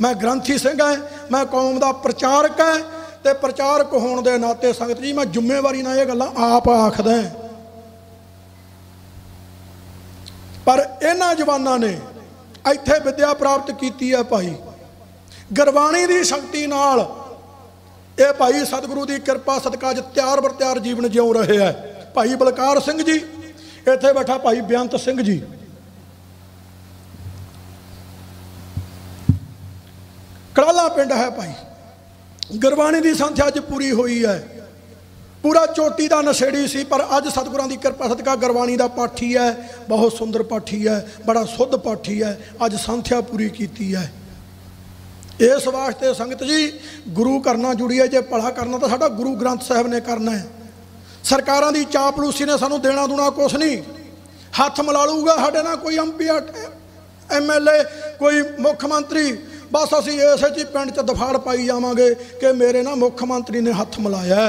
ਮੈਂ ਗ੍ਰੰਥੀ ਸਿੰਘ ਹਾਂ। ਮੈਂ ਕੌਮ ਦਾ ਪ੍ਰਚਾਰਕ ਹਾਂ ਤੇ ਪ੍ਰਚਾਰਕ ਹੋਣ ਦੇ ਨਾਤੇ ਸੰਗਤ ਜੀ, ਮੈਂ ਜ਼ਿੰਮੇਵਾਰੀ ਨਾਲ ਇਹ ਗੱਲਾਂ ਆਪ ਆਖਦਾ ਪਰ ਇਹਨਾਂ ਜਵਾਨਾਂ ਨੇ ਇੱਥੇ ਵਿਦਿਆ ਪ੍ਰਾਪਤ ਕੀਤੀ ਹੈ ਭਾਈ। ਗੁਰਬਾਣੀ ਦੀ ਸ਼ਕਤੀ ਨਾਲ ਇਹ ਭਾਈ ਸਤਿਗੁਰੂ ਦੀ ਕਿਰਪਾ ਸਦਕਾ ਅੱਜ ਤਿਆਰ ਬਰ ਤਿਆਰ ਜੀਵਨ ਜਿਉ ਰਹੇ ਹੈ। ਭਾਈ ਬਲਕਾਰ ਸਿੰਘ ਜੀ, ਇੱਥੇ ਬੈਠਾ ਭਾਈ ਬੇਅੰਤ ਸਿੰਘ ਜੀ। ਕੜਾਲਾ ਪਿੰਡ ਹੈ ਭਾਈ। ਗੁਰਬਾਣੀ ਦੀ ਸੰਥਿਆ ਅੱਜ ਪੂਰੀ ਹੋਈ ਹੈ। ਪੂਰਾ ਚੋਟੀ ਦਾ ਨਸ਼ੇੜੀ ਸੀ, ਪਰ ਅੱਜ ਸਤਿਗੁਰਾਂ ਦੀ ਕਿਰਪਾ ਸਦਕਾ ਗੁਰਬਾਣੀ ਦਾ ਪਾਠੀ ਹੈ। ਬਹੁਤ ਸੁੰਦਰ ਪਾਠੀ ਹੈ, ਬੜਾ ਸੁੱਧ ਪਾਠੀ ਹੈ। ਅੱਜ ਸੰਥਿਆ ਪੂਰੀ ਕੀਤੀ ਹੈ। ਇਸ ਵਾਸਤੇ ਸੰਗਤ ਜੀ, ਗੁਰੂ ਕਰਨਾ ਜੁੜੀ ਹੈ। ਜੇ ਭਲਾ ਕਰਨਾ ਤਾਂ ਸਾਡਾ ਗੁਰੂ ਗ੍ਰੰਥ ਸਾਹਿਬ ਨੇ ਕਰਨਾ ਹੈ। ਸਰਕਾਰਾਂ ਦੀ ਚਾਪਲੂਸੀ ਨੇ ਸਾਨੂੰ ਦੇਣਾ ਦੂਣਾ ਕੁਛ ਨਹੀਂ। ਹੱਥ ਮਿਲਾ ਲੂਗਾ ਸਾਡੇ ਨਾਲ ਕੋਈ ਐਮਪੀ ਐਮਐਲਏ ਕੋਈ ਮੁੱਖ ਮੰਤਰੀ ਬਸ ਅਸੀਂ ਇਸੇ ਜੀ ਪਿੰਡ 'ਚ ਦਫਾੜ ਪਾਈ ਜਾਵਾਂਗੇ ਕਿ ਮੇਰੇ ਨਾਲ ਮੁੱਖ ਮੰਤਰੀ ਨੇ ਹੱਥ ਮਿਲਾਇਆ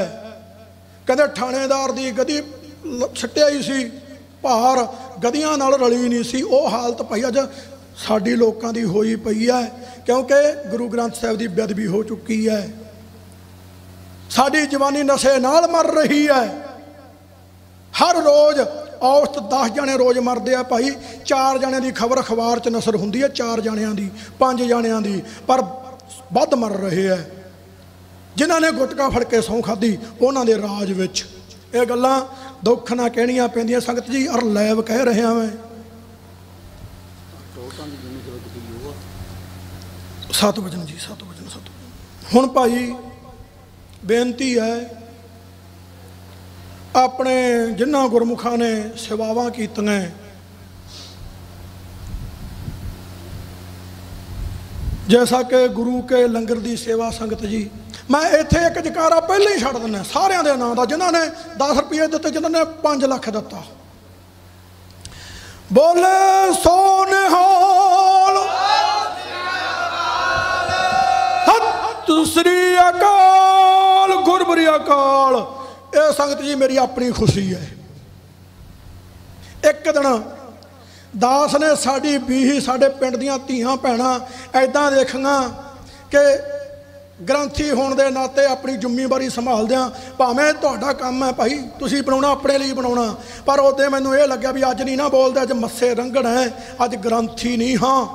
ਕਹਿੰਦੇ ਥਾਣੇਦਾਰ ਦੀ ਗਦੀ ਲ- ਹੀ ਸੀ, ਭਾਰ ਗਦੀਆਂ ਨਾਲ ਰਲੀ ਨਹੀਂ ਸੀ, ਉਹ ਹਾਲਤ ਪਈ ਅੱਜ ਸਾਡੀ ਲੋਕਾਂ ਦੀ ਹੋਈ ਪਈ ਹੈ ਕਿਉਂਕਿ ਗੁਰੂ ਗ੍ਰੰਥ ਸਾਹਿਬ ਦੀ ਬੇਅਦਬੀ ਹੋ ਚੁੱਕੀ ਹੈ ਸਾਡੀ ਜਵਾਨੀ ਨਸ਼ੇ ਨਾਲ ਮਰ ਰਹੀ ਹੈ ਹਰ ਰੋਜ਼ ਔਸਤ 10 ਜਣੇ ਰੋਜ਼ ਮਰਦੇ ਆ ਭਾਈ, ਚਾਰ ਜਣਿਆਂ ਦੀ ਖਬਰ ਅਖਬਾਰ 'ਚ ਨਸਰ ਹੁੰਦੀ ਹੈ ਚਾਰ ਜਣਿਆਂ ਦੀ, ਪੰਜ ਜਣਿਆਂ ਦੀ, ਪਰ ਵੱਧ ਮਰ ਰਹੇ ਆ। ਜਿਨ੍ਹਾਂ ਨੇ ਗੁਟਕਾ ਫੜ ਕੇ ਸੌਂ ਖਾਦੀ ਉਹਨਾਂ ਦੇ ਰਾਜ ਵਿੱਚ। ਇਹ ਗੱਲਾਂ ਦੁੱਖ ਨਾਲ ਕਹਿਣੀਆਂ ਪੈਂਦੀਆਂ, ਸੰਗਤ ਜੀ, ਅਰ ਲੈਵ ਕਹਿ ਰਿਹਾ ਮੈਂ। ਸਤ ਵਜਨ ਜੀ ਸਤਿ ਵਜਨ ਸਤ ਹੁਣ ਭਾਈ, ਬੇਨਤੀ ਹੈ ਆਪਣੇ ਜਿਨ੍ਹਾਂ ਗੁਰਮੁਖਾਂ ਨੇ ਸੇਵਾਵਾਂ ਕੀਤੀਆਂ, ਜੈਸਾ ਕਿ ਗੁਰੂ ਕੇ ਲੰਗਰ ਦੀ ਸੇਵਾ ਸੰਗਤ ਜੀ, ਮੈਂ ਇੱਥੇ ਇੱਕ ਜਕਾਰਾ ਪਹਿਲਾਂ ਹੀ ਛੱਡ ਦਿੰਦਾ, ਸਾਰਿਆਂ ਦੇ ਨਾਂ ਦਾ, ਜਿਨ੍ਹਾਂ ਨੇ 10 ਰੁਪਏ ਦਿੱਤੇ, ਜਿਨ੍ਹਾਂ ਨੇ 5 ਲੱਖ ਦਿੱਤਾ। ਬੋਲੇ ਸੋ ਨਿਹਾਲ ਸਤਿ ਸ੍ਰੀ ਅਕਾਲ, ਗੁਰਬਰੀ ਅਕਾਲ। ਇਹ ਸੰਗਤ ਜੀ ਮੇਰੀ ਆਪਣੀ ਖੁਸ਼ੀ ਹੈ। ਇੱਕ ਦਿਨ ਦਾਸ ਨੇ ਸਾਡੀ ਬੀਹੀ ਸਾਡੇ ਪਿੰਡ ਦੀਆਂ ਧੀਆਂ ਭੈਣਾਂ ਐਦਾਂ ਦੇਖੀਆਂ ਕਿ ਗ੍ਰੰਥੀ ਹੋਣ ਦੇ ਨਾਤੇ ਆਪਣੀ ਜ਼ਿੰਮੇਵਾਰੀ ਸੰਭਾਲਦਿਆਂ ਭਾਵੇਂ ਤੁਹਾਡਾ ਕੰਮ ਹੈ ਭਾਈ, ਤੁਸੀਂ ਬਣਾਉਣਾ, ਆਪਣੇ ਲਈ ਬਣਾਉਣਾ, ਪਰ ਉਹਦੇ ਮੈਨੂੰ ਇਹ ਲੱਗਿਆ ਵੀ ਅੱਜ ਨਹੀਂ ਨਾ ਬੋਲਦੇ, ਅੱਜ ਮੱਸੇ ਰੰਗਣ ਹੈ, ਅੱਜ ਗ੍ਰੰਥੀ ਨਹੀਂ ਹਾਂ।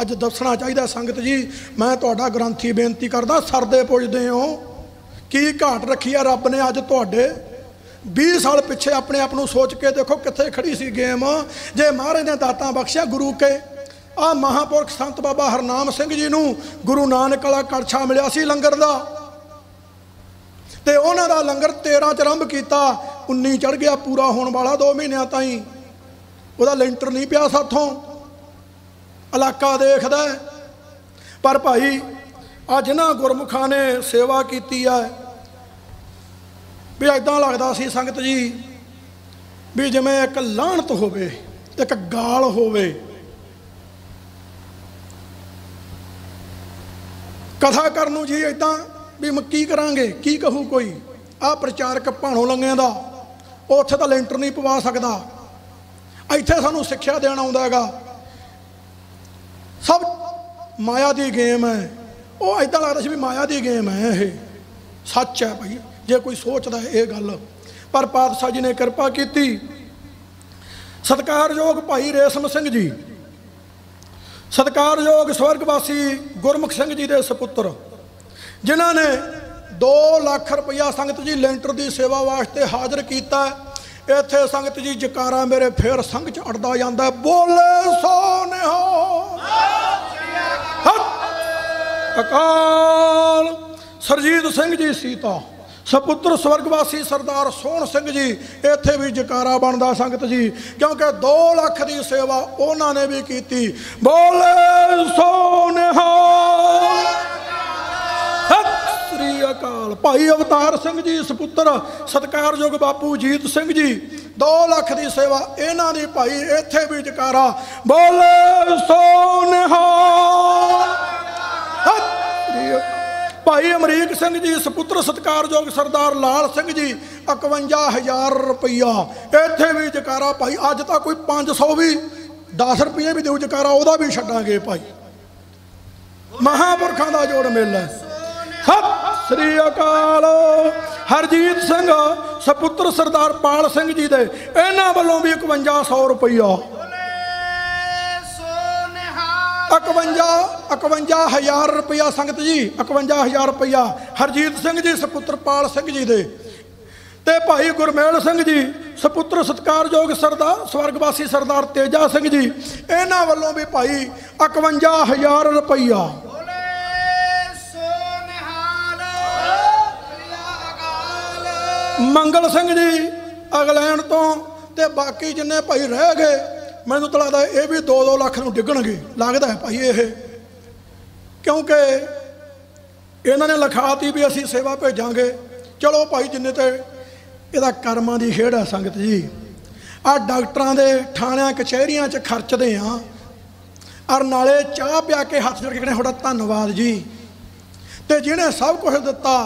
ਅੱਜ ਦੱਸਣਾ ਚਾਹੀਦਾ ਸੰਗਤ ਜੀ, ਮੈਂ ਤੁਹਾਡਾ ਗ੍ਰੰਥੀ ਬੇਨਤੀ ਕਰਦਾ, ਸਰਦੇ ਪੁੱਜਦੇ ਹੋ। ਕੀ ਘਾਟ ਰੱਖੀ ਆ ਰੱਬ ਨੇ ਅੱਜ ਤੁਹਾਡੇ? 20 ਸਾਲ ਪਿੱਛੇ ਆਪਣੇ ਆਪ ਨੂੰ ਸੋਚ ਕੇ ਦੇਖੋ ਕਿੱਥੇ ਖੜੀ ਸੀ ਗੇਮ। ਜੇ ਮਹਾਰਾਜ ਨੇ ਦਾਤਾਂ ਬਖਸ਼ਿਆ ਗੁਰੂ ਕੇ, ਆ ਮਹਾਪੁਰਖ ਸੰਤ ਬਾਬਾ ਹਰਨਾਮ ਸਿੰਘ ਜੀ ਨੂੰ ਗੁਰੂ ਨਾਨਕ ਵਾਲਾ ਕੜਛਾ ਮਿਲਿਆ ਸੀ ਲੰਗਰ ਦਾ। ਤੇ ਉਹਨਾਂ ਦਾ ਲੰਗਰ 13 ਚ ਆਰੰਭ ਕੀਤਾ 19 ਚੜ ਗਿਆ, ਪੂਰਾ ਹੋਣ ਵਾਲਾ 2 ਮਹੀਨਿਆਂ ਤਾਈਂ। ਉਹਦਾ ਲੈਂਟਰ ਨਹੀਂ ਪਿਆ ਸਾਥੋਂ। ਇਲਾਕਾ ਦੇਖਦਾ ਪਰ ਭਾਈ ਆ ਜਿਨ੍ਹਾਂ ਗੁਰਮੁਖਾਂ ਨੇ ਸੇਵਾ ਕੀਤੀ ਹੈ ਵੀ ਐਦਾਂ ਲੱਗਦਾ ਸੀ ਸੰਗਤ ਜੀ, ਵੀ ਜਿਵੇਂ ਇੱਕ ਲਾਹਣਤ ਹੋਵੇ, ਇੱਕ ਗਾਲ ਹੋਵੇ। ਕਥਾ ਕਰਨ ਨੂੰ ਜੀ ਐਦਾਂ ਵੀ ਮ ਕੀ ਕਰਾਂਗੇ, ਕੀ ਕਹੂ ਕੋਈ? ਆ ਪ੍ਰਚਾਰਕ ਭਾਣੋ ਲੰਗਿਆਂ ਦਾ ਉਹ ਉੱਥੇ ਤਾਂ ਲੈਂਟਰ ਨਹੀਂ ਪਵਾ ਸਕਦਾ। ਇੱਥੇ ਸਾਨੂੰ ਸਿੱਖਿਆ ਦੇਣ ਆਉਂਦਾ ਹੈਗਾ। ਸਭ ਮਾਇਆ ਦੀ ਗੇਮ ਹੈ। ਉਹ ਐਦਾਂ ਲੱਗਦਾ ਸੀ ਵੀ ਮਾਇਆ ਦੀ ਗੇਮ ਹੈ ਇਹ। ਸੱਚ ਹੈ ਭਾਈ। ਜੇ ਕੋਈ ਸੋਚਦਾ ਇਹ ਗੱਲ। ਪਰ ਪਾਤਸ਼ਾਹ ਜੀ ਨੇ ਕਿਰਪਾ ਕੀਤੀ। ਸਤਿਕਾਰਯੋਗ ਭਾਈ ਰੇਸ਼ਮ ਸਿੰਘ ਜੀ। ਸਤਿਕਾਰਯੋਗ ਸਵਰਗਵਾਸੀ ਗੁਰਮੁਖ ਸਿੰਘ ਜੀ ਦੇ ਸੁਪੁੱਤਰ। ਜਿਨ੍ਹਾਂ ਨੇ 2 ਲੱਖ ਰੁਪਇਆ ਸੰਗਤ ਜੀ ਲੈਂਟਰ ਦੀ ਸੇਵਾ ਵਾਸਤੇ ਹਾਜ਼ਰ ਕੀਤਾ। ਇੱਥੇ ਸੰਗਤ ਜੀ ਜਕਾਰਾ ਮੇਰੇ ਫੇਰ ਸੰਗ ਚ ਅੜਦਾ ਜਾਂਦਾ। ਬੋਲੇ ਸੋ ਨਿਹਾਲ। ਸਤਿ ਅਕਾਲ। ਸਰਜੀਤ ਸਿੰਘ ਜੀ ਸੀਤਾ, ਸਪੁੱਤਰ ਸਵਰਗਵਾਸੀ ਸਰਦਾਰ ਸੋਹਣ ਸਿੰਘ ਜੀ, ਇੱਥੇ ਵੀ ਜਕਾਰਾ ਬਣਦਾ ਸੰਗਤ ਜੀ, ਕਿਉਂਕਿ 2 ਲੱਖ ਦੀ ਸੇਵਾ ਉਹਨਾਂ ਨੇ ਵੀ ਕੀਤੀ। ਬੋਲੇ ਸੋ ਨਿਹਾਲ ਸਤਿ ਸ੍ਰੀ ਅਕਾਲ। ਭਾਈ ਅਵਤਾਰ ਸਿੰਘ ਜੀ, ਸਪੁੱਤਰ ਸਤਿਕਾਰਯੋਗ ਬਾਪੂ ਜੀਤ ਸਿੰਘ ਜੀ 2 ਲੱਖ ਦੀ ਸੇਵਾ ਇਹਨਾਂ ਦੀ ਭਾਈ, ਇੱਥੇ ਵੀ ਜਕਾਰਾ। ਬੋਲੇ ਸੋ ਭਾਈ ਅਮਰੀਕ ਸਿੰਘ ਜੀ, ਸੁਪੁੱਤਰ ਸਤਿਕਾਰਯੋਗ ਸਰਦਾਰ ਲਾਲ ਸਿੰਘ ਜੀ 51000 ਰੁਪਈਆ। ਇੱਥੇ ਵੀ ਜਕਾਰਾ ਭਾਈ, ਅੱਜ ਤਾਂ ਕੋਈ 500 ਵੀ 10 ਰੁਪਏ ਵੀ ਦੇਉ ਜਕਾਰਾ, ਉਹਦਾ ਵੀ ਛੱਡਾਂਗੇ ਭਾਈ। ਮਹਾਪੁਰਖਾਂ ਦਾ ਜੋੜ ਮੇਲਾ ਸਤਿ ਸ੍ਰੀ ਅਕਾਲ। ਹਰਜੀਤ ਸਿੰਘ, ਸਪੁੱਤਰ ਸਰਦਾਰ ਪਾਲ ਸਿੰਘ ਜੀ ਦੇ, ਇਹਨਾਂ ਵੱਲੋਂ ਵੀ 5100 ਰੁਪਈਆ। 51 51000 ਰੁਪਇਆ ਸੰਗਤ ਜੀ 51000 ਰੁਪਇਆ। ਹਰਜੀਤ ਸਿੰਘ ਜੀ ਸੁਪੁੱਤਰ ਪਾਲ ਸਿੰਘ ਜੀ ਦੇ। ਤੇ ਭਾਈ ਗੁਰਮੇਲ ਸਿੰਘ ਜੀ, ਸਪੁੱਤਰ ਸਤਕਾਰਯੋਗ ਸਰਦਾਰ, ਸਵਰਗਵਾਸੀ ਸਰਦਾਰ ਤੇਜਾ ਸਿੰਘ ਜੀ, ਇਹਨਾਂ ਵੱਲੋਂ ਵੀ ਭਾਈ 51000 ਰੁਪਇਆ। ਮੰਗਲ ਸਿੰਘ ਜੀ ਅਗਲੈਂਡ ਤੋਂ, ਤੇ ਬਾਕੀ ਜਿੰਨੇ ਭਾਈ ਰਹਿ ਗਏ ਮੈਨੂੰ ਤਾਂ ਲੱਗਦਾ ਇਹ ਵੀ 2-2 ਲੱਖ ਨੂੰ ਡਿੱਗਣਗੇ। ਲੱਗਦਾ ਹੈ ਭਾਈ ਇਹ। ਕਿਉਂਕਿ ਇਹਨਾਂ ਨੇ ਲਿਖਾਤੀ ਵੀ ਅਸੀਂ ਸੇਵਾ ਭੇਜਾਂਗੇ। ਚਲੋ ਭਾਈ ਜਿੰਨੇ ਤੇ ਇਹਦਾ ਕਰਮਾਂ ਦੀ ਖੇਡ ਹੈ ਸੰਗਤ ਜੀ। ਆ ਡਾਕਟਰਾਂ ਦੇ ਥਾਣਿਆਂ, ਕਚਹਿਰੀਆਂ 'ਚ ਖਰਚਦੇ ਆ ਔਰ ਨਾਲੇ ਚਾਹ ਪਿਆ ਕੇ ਹੱਥ ਜੋੜ ਕੇ ਕਹਿੰਦੇ ਤੁਹਾਡਾ ਧੰਨਵਾਦ ਜੀ। ਤੇ ਜਿਹਨੇ ਸਭ ਕੁਝ ਦਿੱਤਾ,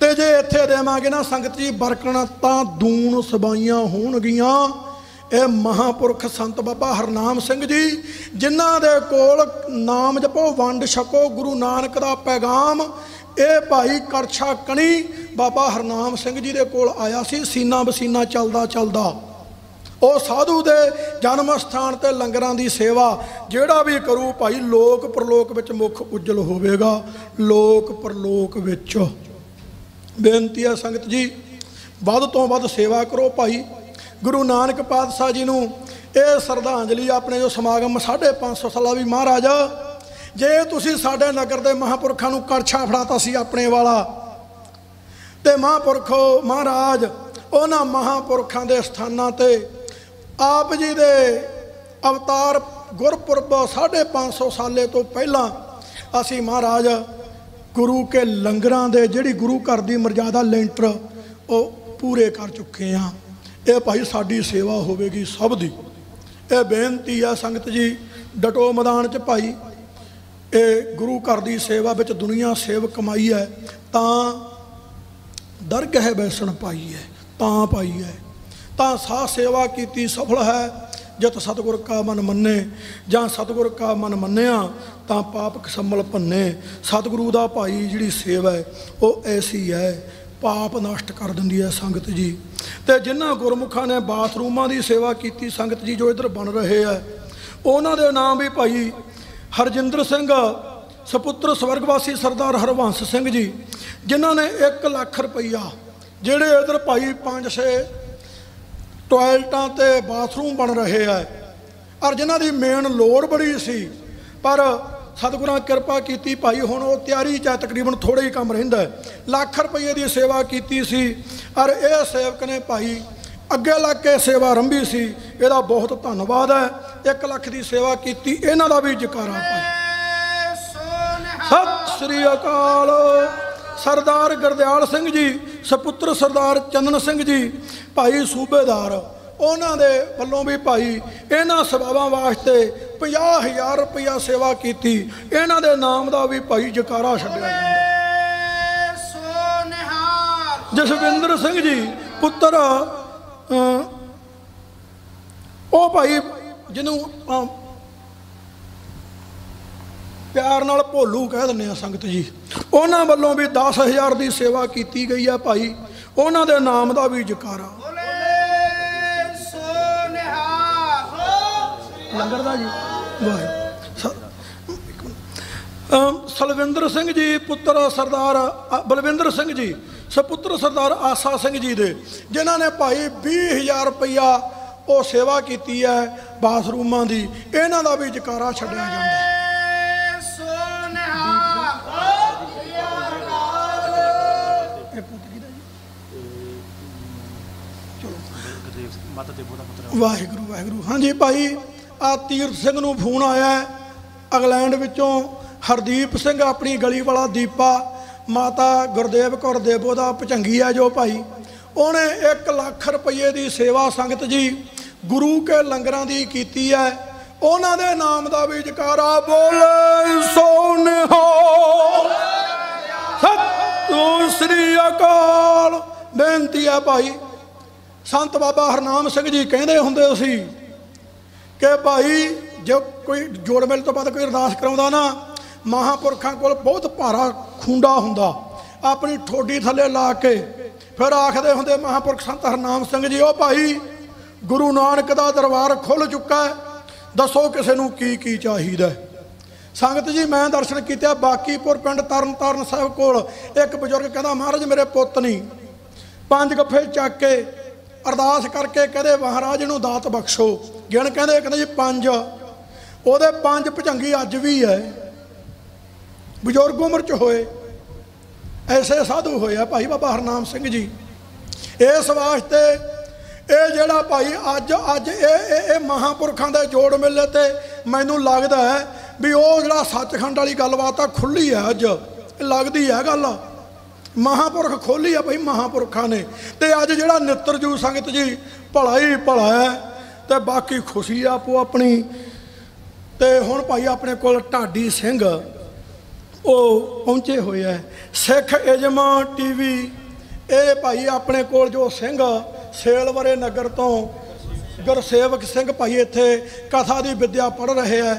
ਤੇ ਜੇ ਇੱਥੇ ਦੇਵਾਂਗੇ ਨਾ ਸੰਗਤ ਜੀ ਬਰਕਣਾ ਤਾਂ ਦੂਣ ਸਬਾਈਆਂ ਹੋਣਗੀਆਂ। ਇਹ ਮਹਾਪੁਰਖ ਸੰਤ ਬਾਬਾ ਹਰਨਾਮ ਸਿੰਘ ਜੀ, ਜਿਨ੍ਹਾਂ ਦੇ ਕੋਲ ਨਾਮ ਜਪੋ, ਵੰਡ ਛਕੋ, ਗੁਰੂ ਨਾਨਕ ਦਾ ਪੈਗਾਮ, ਇਹ ਭਾਈ ਕਰਛਾ ਕਣੀ ਬਾਬਾ ਹਰਨਾਮ ਸਿੰਘ ਜੀ ਦੇ ਕੋਲ ਆਇਆ ਸੀ, ਸੀਨਾ ਬਸੀਨਾ ਚੱਲਦਾ ਚੱਲਦਾ। ਉਹ ਸਾਧੂ ਦੇ ਜਨਮ ਸਥਾਨ ਤੇ ਲੰਗਰਾਂ ਦੀ ਸੇਵਾ, ਜਿਹੜਾ ਵੀ ਕਰੂ ਭਾਈ, ਲੋਕ ਪ੍ਰਲੋਕ ਵਿੱਚ ਮੁਖ ਉਜਲ ਹੋਵੇਗਾ, ਲੋਕ ਪ੍ਰਲੋਕ ਵਿੱਚ। ਬੇਨਤੀ ਹੈ ਸੰਗਤ ਜੀ, ਵੱਧ ਤੋਂ ਵੱਧ ਸੇਵਾ ਕਰੋ ਭਾਈ। ਗੁਰੂ ਨਾਨਕ ਪਾਤਸ਼ਾਹ ਜੀ ਨੂੰ ਇਹ ਸਰਧਾਂਜਲੀ ਆਪਣੇ ਜੋ ਸਮਾਗਮ 550 ਸਾਲਾ ਵੀ ਮਹਾਰਾਜਾ, ਜੇ ਤੁਸੀਂ ਸਾਡੇ ਨਗਰ ਦੇ ਮਹਾਪੁਰਖਾਂ ਨੂੰ ਕਰਛਾ ਫੜਾਤਾ ਸੀ ਆਪਣੇ ਵਾਲਾ, ਤੇ ਮਹਾਪੁਰਖੋ ਮਹਾਰਾਜ, ਉਹਨਾਂ ਮਹਾਪੁਰਖਾਂ ਦੇ ਸਥਾਨਾਂ ਤੇ ਆਪ ਜੀ ਦੇ ਅਵਤਾਰ ਗੁਰਪੁਰਬ 550 ਸਾਲੇ ਤੋਂ ਪਹਿਲਾਂ ਅਸੀਂ ਮਹਾਰਾਜ ਗੁਰੂ ਕੇ ਲੰਗਰਾਂ ਦੇ ਜਿਹੜੀ ਗੁਰੂ ਘਰ ਦੀ ਮਰਜ਼ਾਦਾ ਲੈਂਟਰ ਉਹ ਪੂਰੇ ਕਰ ਚੁੱਕੇ ਆ ਇਹ ਭਾਈ ਸਾਡੀ ਸੇਵਾ ਹੋਵੇਗੀ ਸਭ ਦੀ। ਇਹ ਬੇਨਤੀ ਆ ਸੰਗਤ ਜੀ, ਡਟੋ ਮੈਦਾਨ ਚ ਭਾਈ। ਇਹ ਗੁਰੂ ਘਰ ਦੀ ਸੇਵਾ ਵਿੱਚ ਦੁਨੀਆ ਸੇਵ ਕਮਾਈ ਹੈ, ਤਾਂ ਦਰਗ ਹੈ ਬੈਸਣ ਪਾਈ ਹੈ, ਤਾਂ ਪਾਈ ਹੈ। ਤਾਂ ਸਾਹ ਸੇਵਾ ਕੀਤੀ ਸਫਲ ਹੈ, ਜਤ ਸਤਿਗੁਰ ਕਾ ਮਨ ਮੰਨੇ, ਜਾਂ ਸਤਿਗੁਰ ਕਾ ਮਨ ਮੰਨਿਆ, ਤਾਂ ਪਾਪ ਕਸਮਲ ਭੰਨੇ। ਸਤਿਗੁਰੂ ਦਾ ਭਾਈ ਜਿਹੜੀ ਸੇਵਾ ਹੈ, ਉਹ ਐਸੀ ਹੈ ਪਾਪ ਨਸ਼ਟ ਕਰ ਦਿੰਦੀ ਹੈ ਸੰਗਤ ਜੀ। ਤੇ ਜਿਨ੍ਹਾਂ ਗੁਰਮੁਖਾਂ ਨੇ ਬਾਥਰੂਮਾਂ ਦੀ ਸੇਵਾ ਕੀਤੀ, ਸੰਗਤ ਜੀ ਜੋ ਇੱਧਰ ਬਣ ਰਹੇ ਆ ਉਹਨਾਂ ਦੇ ਨਾਮ ਵੀ ਭਾਈ ਹਰਜਿੰਦਰ ਸਿੰਘ, ਸਪੁੱਤਰ ਸਵਰਗਵਾਸੀ ਸਰਦਾਰ ਹਰਵੰਸ ਸਿੰਘ ਜੀ, ਜਿਨ੍ਹਾਂ ਨੇ 1 ਲੱਖ ਰੁਪਈਆ, ਜਿਹੜੇ ਇਧਰ ਭਾਈ 5-6 ਟਾਇਲਟਾਂ ਤੇ ਬਾਥਰੂਮ ਬਣ ਰਹੇ ਆ ਔਰ ਜਿਨ੍ਹਾਂ ਦੀ ਮੇਨ ਲੋੜ ਬੜੀ ਸੀ, ਪਰ ਸਤਿਗੁਰਾਂ ਕਿਰਪਾ ਕੀਤੀ ਭਾਈ ਹੁਣ ਉਹ ਤਿਆਰੀ ਚ ਆ, ਤਕਰੀਬਨ ਥੋੜਾ ਹੀ ਕੰਮ ਰਹਿੰਦਾ ਲੱਖ ਰੁਪਏ ਦੀ ਸੇਵਾ ਕੀਤੀ ਸੀ ਔਰ ਇਹ ਸੇਵਕ ਨੇ ਭਾਈ ਅੱਗੇ ਲੱਗ ਕੇ ਸੇਵਾ ਰੰਭੀ ਸੀ ਇਹਦਾ ਬਹੁਤ ਧੰਨਵਾਦ ਹੈ। 1 ਲੱਖ ਦੀ ਸੇਵਾ ਕੀਤੀ ਇਹਨਾਂ ਦਾ ਵੀ ਜਕਾਰਾ ਭਾਈ। ਸਤਿ ਸ੍ਰੀ ਅਕਾਲ। ਸਰਦਾਰ ਗੁਰਦਿਆਲ ਸਿੰਘ ਜੀ ਸਪੁੱਤਰ ਸਰਦਾਰ ਚੰਦਨ ਸਿੰਘ ਜੀ ਭਾਈ ਸੂਬੇਦਾਰ ਉਹਨਾਂ ਦੇ ਵੱਲੋਂ ਵੀ ਭਾਈ ਇਹਨਾਂ ਸੇਵਾਵਾਂ ਵਾਸਤੇ 50000 ਰੁਪਇਆ ਸੇਵਾ ਕੀਤੀ। ਇਹਨਾਂ ਦੇ ਨਾਮ ਦਾ ਵੀ ਭਾਈ ਜਕਾਰਾ ਛੱਡਿਆ ਜਾਂਦਾ। ਜਸਵਿੰਦਰ ਸਿੰਘ ਜੀ, ਪੁੱਤਰ ਉਹ ਭਾਈ ਜਿਹਨੂੰ ਪਿਆਰ ਨਾਲ ਭੋਲੂ ਕਹਿ ਦਿੰਦੇ ਆ ਸੰਗਤ ਜੀ। ਉਹਨਾਂ ਵੱਲੋਂ ਵੀ 10000 ਦੀ ਸੇਵਾ ਕੀਤੀ ਗਈ ਆ ਭਾਈ। ਉਹਨਾਂ ਦੇ ਨਾਮ ਦਾ ਵੀ ਜਕਾਰਾ। ਲੰਗਰ ਦਾ ਜੀ। ਅਮ ਸਲਵਿੰਦਰ ਸਿੰਘ ਜੀ ਪੁੱਤਰ ਸਰਦਾਰ ਬਲਵਿੰਦਰ ਸਿੰਘ ਜੀ ਸਪੁੱਤਰ ਸਰਦਾਰ ਆਸਾ ਸਿੰਘ ਜੀ ਦੇ ਜਿਨ੍ਹਾਂ ਨੇ ਭਾਈ 20000 ਰੁਪਇਆ ਉਹ ਸੇਵਾ ਕੀਤੀ ਹੈ ਬਾਥਰੂਮਾਂ ਦੀ। ਇਹਨਾਂ ਦਾ ਵੀ ਜਕਾਰਾ ਛੱਡਿਆ ਜਾਂਦਾ ਹੈ। ਵਾਹਿਗੁਰੂ ਵਾਹਿਗੁਰੂ। ਹਾਂਜੀ ਭਾਈ ਆ ਤੀਰਥ ਸਿੰਘ ਨੂੰ ਫੋਨ ਆਇਆ। ਹੈ, ਇੰਗਲੈਂਡ ਵਿੱਚੋਂ ਹਰਦੀਪ ਸਿੰਘ ਆਪਣੀ ਗਲੀ ਵਾਲਾ ਦੀਪਾ ਮਾਤਾ ਗੁਰਦੇਵ ਕੌਰ ਦੇਵੋ ਦਾ ਭਚੰਗੀ ਹੈ ਜੋ ਭਾਈ। ਉਹਨੇ 1 ਲੱਖ ਰੁਪਏ ਦੀ ਸੇਵਾ ਸੰਗਤ ਜੀ ਗੁਰੂ ਕੇ ਲੰਗਰਾਂ ਦੀ ਕੀਤੀ ਹੈ। ਉਹਨਾਂ ਦੇ ਨਾਮ ਦਾ ਵੀ ਜਕਾਰਾ ਬੋਲੇ ਸੋਨ ਹੋ ਸਤਿ ਸ੍ਰੀ ਅਕਾਲ। ਬੇਨਤੀ ਹੈ ਭਾਈ ਸੰਤ ਬਾਬਾ ਹਰਨਾਮ ਸਿੰਘ ਜੀ ਕਹਿੰਦੇ ਹੁੰਦੇ ਸੀ ਕਿ ਭਾਈ, ਜੇ ਕੋਈ ਜੋੜ ਮੇਲ ਤੋਂ ਬਾਅਦ ਕੋਈ ਅਰਦਾਸ ਕਰਾਉਂਦਾ ਨਾ, ਮਹਾਪੁਰਖਾਂ ਕੋਲ ਬਹੁਤ ਭਾਰਾ ਖੁੰਡਾ ਹੁੰਦਾ। ਆਪਣੀ ਠੋਡੀ ਥੱਲੇ ਲਾ ਕੇ ਫਿਰ ਆਖਦੇ ਹੁੰਦੇ ਮਹਾਪੁਰਖ ਸੰਤ ਹਰਨਾਮ ਸਿੰਘ ਜੀ ਉਹ ਭਾਈ, ਗੁਰੂ ਨਾਨਕ ਦਾ ਦਰਬਾਰ ਖੁੱਲ ਚੁੱਕਾ ਹੈ। ਦੱਸੋ ਕਿਸੇ ਨੂੰ ਕੀ ਕੀ ਚਾਹੀਦਾ ਸੰਗਤ ਜੀ, ਮੈਂ ਦਰਸ਼ਨ ਕੀਤੇ, ਬਾਕੀਪੁਰ ਪਿੰਡ ਤਰਨ ਤਾਰਨ ਸਾਹਿਬ ਕੋਲ ਇੱਕ ਬਜ਼ੁਰਗ ਕਹਿੰਦਾ, ਮਹਾਰਾਜ, ਮੇਰੇ ਪੁੱਤ ਨਹੀਂ ਪੰਜ ਗੱਫੇ ਚੱਕ ਕੇ ਅਰਦਾਸ ਕਰਕੇ ਕਹਿੰਦੇ ਮਹਾਰਾਜ ਨੂੰ ਦਾਤ ਬਖਸ਼ੋ। ਗਿਣ ਕਹਿੰਦੇ ਕਹਿੰਦੇ ਜੀ ਪੰਜ। ਉਹਦੇ ਪੰਜ ਭਜੰਗੀ ਅੱਜ ਵੀ ਹੈ ਬਜ਼ੁਰਗ ਉਮਰ ਚ ਹੋਏ। ਐਸੇ ਸਾਧੂ ਹੋਏ ਆ ਭਾਈ ਬਾਬਾ ਹਰਨਾਮ ਸਿੰਘ ਜੀ। ਇਸ ਵਾਸਤੇ ਇਹ ਜਿਹੜਾ ਭਾਈ ਅੱਜ ਅੱਜ ਇਹ ਇਹ ਇਹ ਮਹਾਪੁਰਖਾਂ ਦੇ ਜੋੜ ਮੇਲੇ ਤੇ ਮੈਨੂੰ ਲੱਗਦਾ ਹੈ ਵੀ ਉਹ ਜਿਹੜਾ ਸੱਚਖੰਡ ਵਾਲੀ ਗੱਲਬਾਤ ਆ ਖੁੱਲੀ ਹੈ ਅੱਜ। ਲੱਗਦੀ ਹੈ ਗੱਲ। ਮਹਾਪੁਰਖ ਖੋਲੀ ਆ ਬਈ ਮਹਾਪੁਰਖਾਂ ਨੇ। ਤੇ ਅੱਜ ਜਿਹੜਾ ਨਿੱਤਰਜੂ ਸੰਗਤ ਜੀ, ਭਲਾ ਹੀ ਭਲਾ ਹੈ, ਤੇ ਬਾਕੀ ਖੁਸ਼ੀ ਆਪੋ ਆਪਣੀ। ਤੇ ਹੁਣ ਭਾਈ ਆਪਣੇ ਕੋਲ ਢਾਡੀ ਸਿੰਘ, ਉਹ ਪਹੁੰਚੇ ਹੋਏ ਹੈ ਸਿੱਖ ਇਜਮ ਟੀਵੀ, ਇਹ ਭਾਈ ਆਪਣੇ ਕੋਲ ਜੋ ਸਿੰਘ, ਸੇਲਵਰੇ ਨਗਰ ਤੋਂ ਗੁਰਸੇਵਕ ਸਿੰਘ ਭਾਈ ਇੱਥੇ ਕਥਾ ਦੀ ਵਿੱਦਿਆ ਪੜ੍ਹ ਰਹੇ ਹੈ